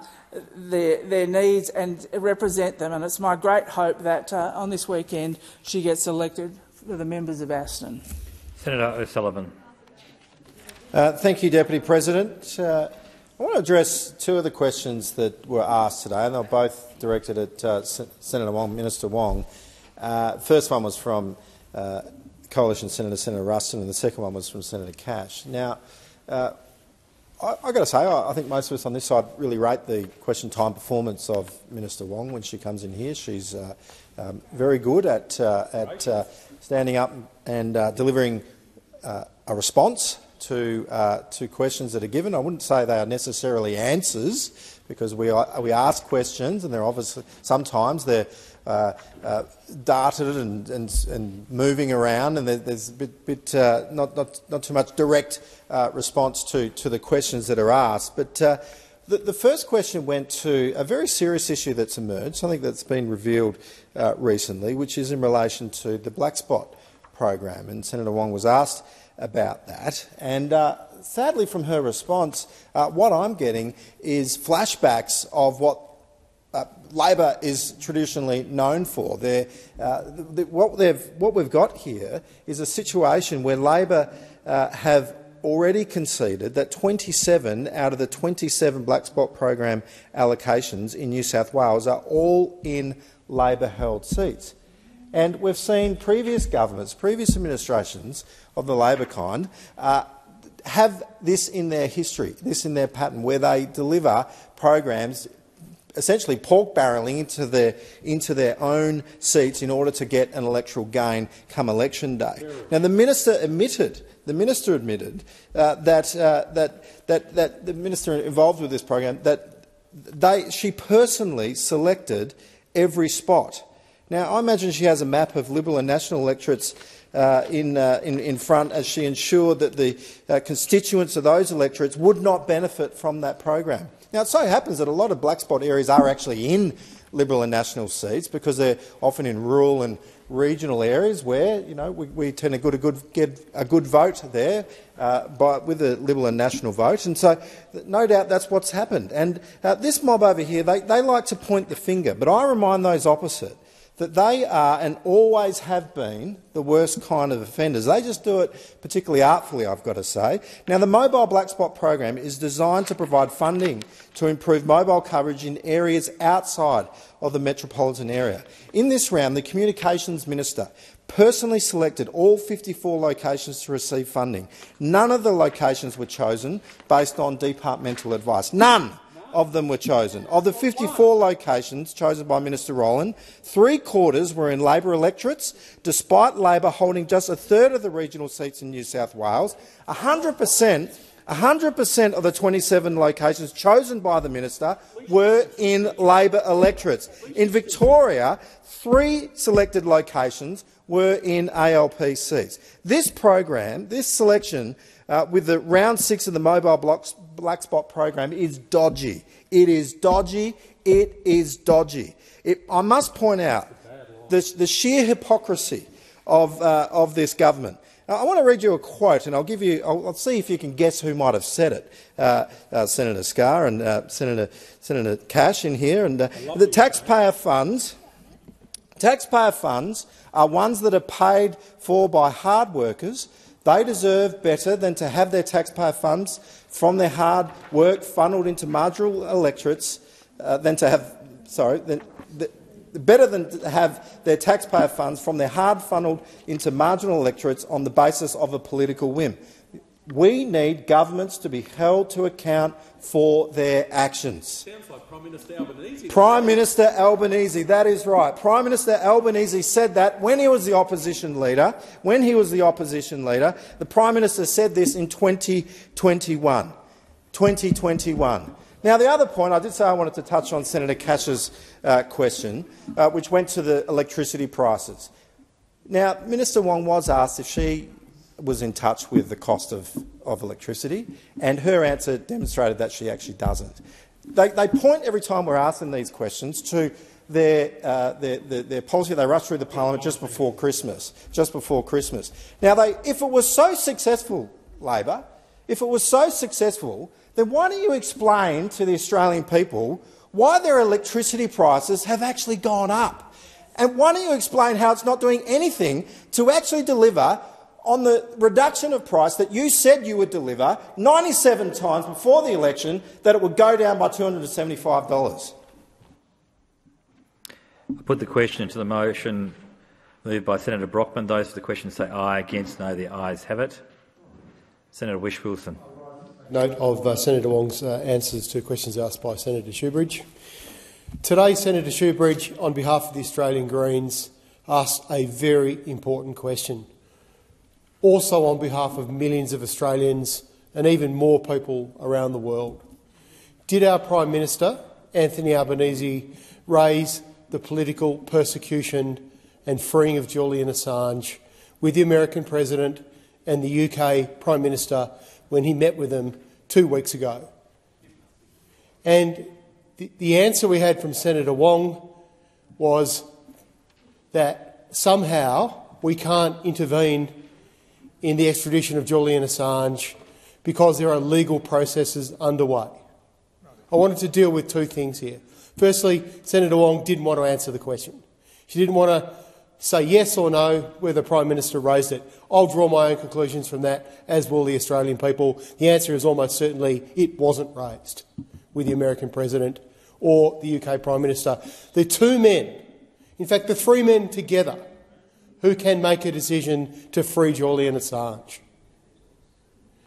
their, their, needs and represent them. And it's my great hope that uh, on this weekend she gets elected for the members of Aston. Senator O'Sullivan. Uh, thank you, Deputy President. Uh, I want to address two of the questions that were asked today, and they're both directed at uh, Senator Wong, Minister Wong. Uh, first one was from uh, Coalition Senator Senator Ruston, and the second one was from Senator Cash. Now, uh, I, have got to say, I, I, think most of us on this side really rate the question time performance of Minister Wong when she comes in here. She's um, very good at, at standing up and delivering a response to, uh, to questions that are given. I wouldn't say they are necessarily answers because we, are, we ask questions and they're obviously sometimes they're uh, uh, darted and, and, and, moving around and there's a bit, bit uh, not, not, not too much direct uh, response to, to the questions that are asked. But uh, the, the, first question went to a very serious issue that's emerged, something that's been revealed recently, which is in relation to the black spot program. And Senator Wong was asked about that. And uh, sadly, from her response, uh, what I'm getting is flashbacks of what uh, Labor is traditionally known for. Uh, the, what, what, we've got here is a situation where Labor uh, have already conceded that 27 out of the 27 black spot program allocations in New South Wales are all in Labor-held seats. And we've seen previous governments, previous administrations of the Labor kind, uh, have this in their history, this in their pattern, where they deliver programs essentially pork barrelling into their, into their own seats in order to get an electoral gain come election day. Now, the minister admitted, the minister admitted uh, that, uh, that, that, that the minister involved with this program, that they, she personally selected every spot. Now, I imagine she has a map of Liberal and National electorates uh, in, uh, in, in, front as she ensured that the uh, constituents of those electorates would not benefit from that program. Now, it so happens that a lot of black spot areas are actually in Liberal and National seats because they're often in rural and regional areas where you know we, we tend to a good, get a good vote there uh, by, with the Liberal and National vote, and so no doubt that's what's happened. And uh, this mob over here, they, they like to point the finger, but I remind those opposite that they are and always have been the worst kind of offenders. They just do it particularly artfully, I've got to say. Now, the Mobile Black Spot program is designed to provide funding to improve mobile coverage in areas outside of the metropolitan area. In this round, the Communications Minister personally selected all 54 locations to receive funding. None of the locations were chosen based on departmental advice. None of them were chosen. Of the 54 locations chosen by Minister Rowland, three quarters were in Labor electorates, despite Labor holding just a third of the regional seats in New South Wales. 100 per cent 100% of the 27 locations chosen by the minister were in Labor electorates. In Victoria, three selected locations were in ALP seats. This program, this selection, uh, with the round six of the mobile blocks, black spot program is dodgy. It is dodgy. It is dodgy. It, I must point out the, the sheer hypocrisy of, uh, of this government. Now, I want to read you a quote, and I'll give you. I'll, I'll see if you can guess who might have said it. Uh, uh, Senator Scarr and uh, Senator Senator Cash in here, and uh, the taxpayer funds. Taxpayer funds are ones that are paid for by hard workers. They deserve better than to have their taxpayer funds from their hard work funneled into marginal electorates uh, than to have, sorry, than, the, better than to have their taxpayer funds from their hard funneled into marginal electorates on the basis of a political whim. We need governments to be held to account for their actions. Sounds like Prime Minister Albanese. Prime Minister Albanese, that is right. Prime Minister Albanese said that when he was the opposition leader. When he was the opposition leader, the Prime Minister said this in 2021. 2021. Now, the other point, I did say I wanted to touch on Senator Cash's uh, question, uh, which went to the electricity prices. Now, Minister Wong was asked if she was in touch with the cost of, of electricity, and her answer demonstrated that she actually doesn't. They, they point every time we're asking these questions to their, uh, their, their, their, policy they rushed through the parliament just before Christmas. Just before Christmas. Now, they, if it was so successful, Labor, if it was so successful, then why don't you explain to the Australian people why their electricity prices have actually gone up? And why don't you explain how it's not doing anything to actually deliver on the reduction of price that you said you would deliver 97 times before the election that it would go down by $275. I put the question to the motion moved by Senator Brockman. Those for the question say aye. Against no. The ayes have it. Senator Whish-Wilson. Note of uh, Senator Wong's uh, answers to questions asked by Senator Shoebridge. Today, Senator Shoebridge, on behalf of the Australian Greens, asked a very important question also on behalf of millions of Australians and even more people around the world. Did our Prime Minister, Anthony Albanese, raise the political persecution and freeing of Julian Assange with the American President and the UK Prime Minister when he met with them two weeks ago? And the, the answer we had from Senator Wong was that somehow we can't intervene in the extradition of Julian Assange because there are legal processes underway. I wanted to deal with two things here. Firstly, Senator Wong didn't want to answer the question. She didn't want to say yes or no whether the Prime Minister raised it. I'll draw my own conclusions from that, as will the Australian people. The answer is almost certainly it wasn't raised with the American President or the UK Prime Minister. The two men, in fact, the three men together, who can make a decision to free Julian Assange.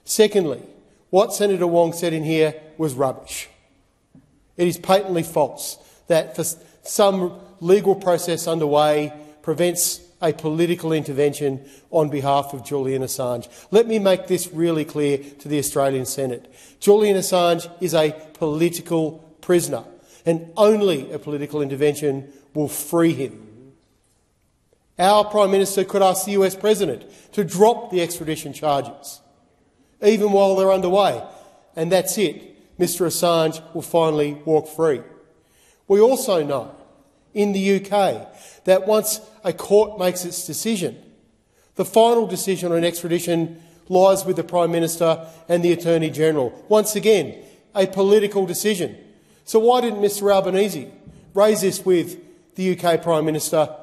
Secondly, what Senator Wong said in here was rubbish. It is patently false that for some legal process underway prevents a political intervention on behalf of Julian Assange. Let me make this really clear to the Australian Senate. Julian Assange is a political prisoner, and only a political intervention will free him. Our Prime Minister could ask the US President to drop the extradition charges, even while they're underway, and that's it. Mr Assange will finally walk free. We also know in the UK that once a court makes its decision, the final decision on extradition lies with the Prime Minister and the Attorney General. Once again, a political decision. So why didn't Mr Albanese raise this with the UK Prime Minister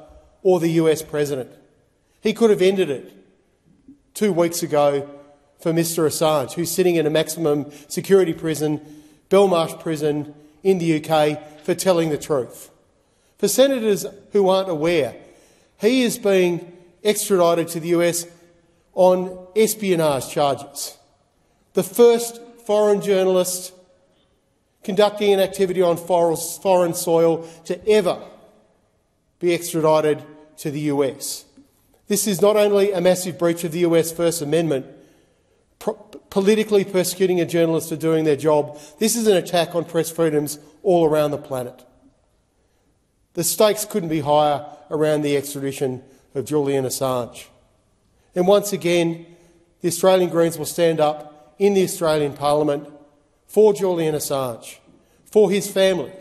or the US President? He could have ended it two weeks ago for Mr Assange, who's sitting in a maximum security prison, Belmarsh prison in the UK, for telling the truth. For senators who aren't aware, he is being extradited to the US on espionage charges. The first foreign journalist conducting an activity on foreign soil to ever be extradited to the US. This is not only a massive breach of the US First Amendment, politically persecuting a journalist for doing their job, this is an attack on press freedoms all around the planet. The stakes couldn't be higher around the extradition of Julian Assange. And once again, the Australian Greens will stand up in the Australian Parliament for Julian Assange, for his family,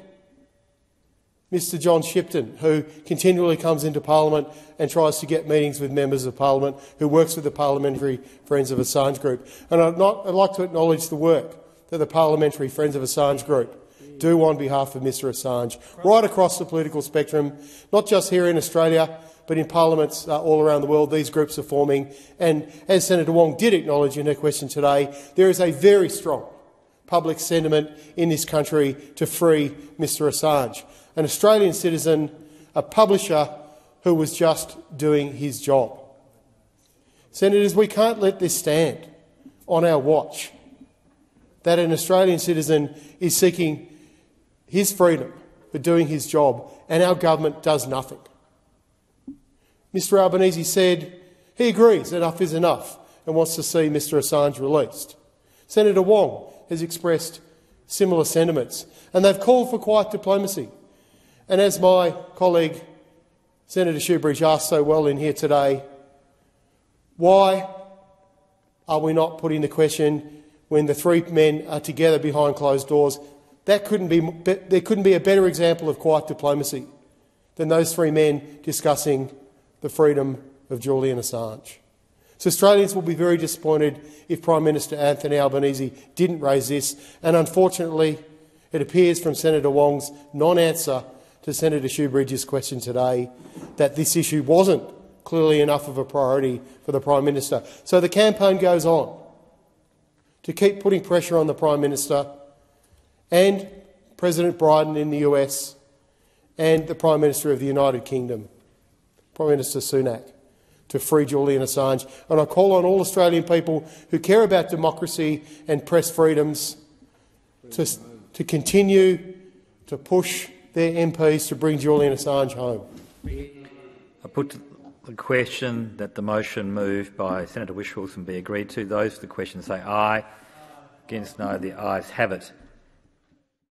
Mr John Shipton, who continually comes into Parliament and tries to get meetings with members of Parliament, who works with the Parliamentary Friends of Assange Group. And I'd, not, I'd like to acknowledge the work that the Parliamentary Friends of Assange Group do on behalf of Mr Assange, right across the political spectrum, not just here in Australia, but in parliaments uh, all around the world, these groups are forming. And as Senator Wong did acknowledge in her question today, there is a very strong public sentiment in this country to free Mr Assange, an Australian citizen, a publisher who was just doing his job. Senators, we can't let this stand on our watch that an Australian citizen is seeking his freedom for doing his job and our government does nothing. Mr Albanese said he agrees enough is enough and wants to see Mr Assange released. Senator Wong has expressed similar sentiments, and they've called for quiet diplomacy. And as my colleague Senator Shoebridge asked so well in here today, why are we not putting the question when the three men are together behind closed doors? That couldn't be, there couldn't be a better example of quiet diplomacy than those three men discussing the freedom of Julian Assange. So Australians will be very disappointed if Prime Minister Anthony Albanese didn't raise this, and unfortunately it appears from Senator Wong's non-answer to Senator Shoebridge's question today that this issue wasn't clearly enough of a priority for the Prime Minister. So the campaign goes on to keep putting pressure on the Prime Minister and President Biden in the US and the Prime Minister of the United Kingdom, Prime Minister Sunak to free Julian Assange. And I call on all Australian people who care about democracy and press freedoms to, to continue to push their MPs to bring Julian Assange home. I put the question that the motion moved by Senator Whish-Wilson be agreed to. Those for the question say aye. Against no, the ayes have it.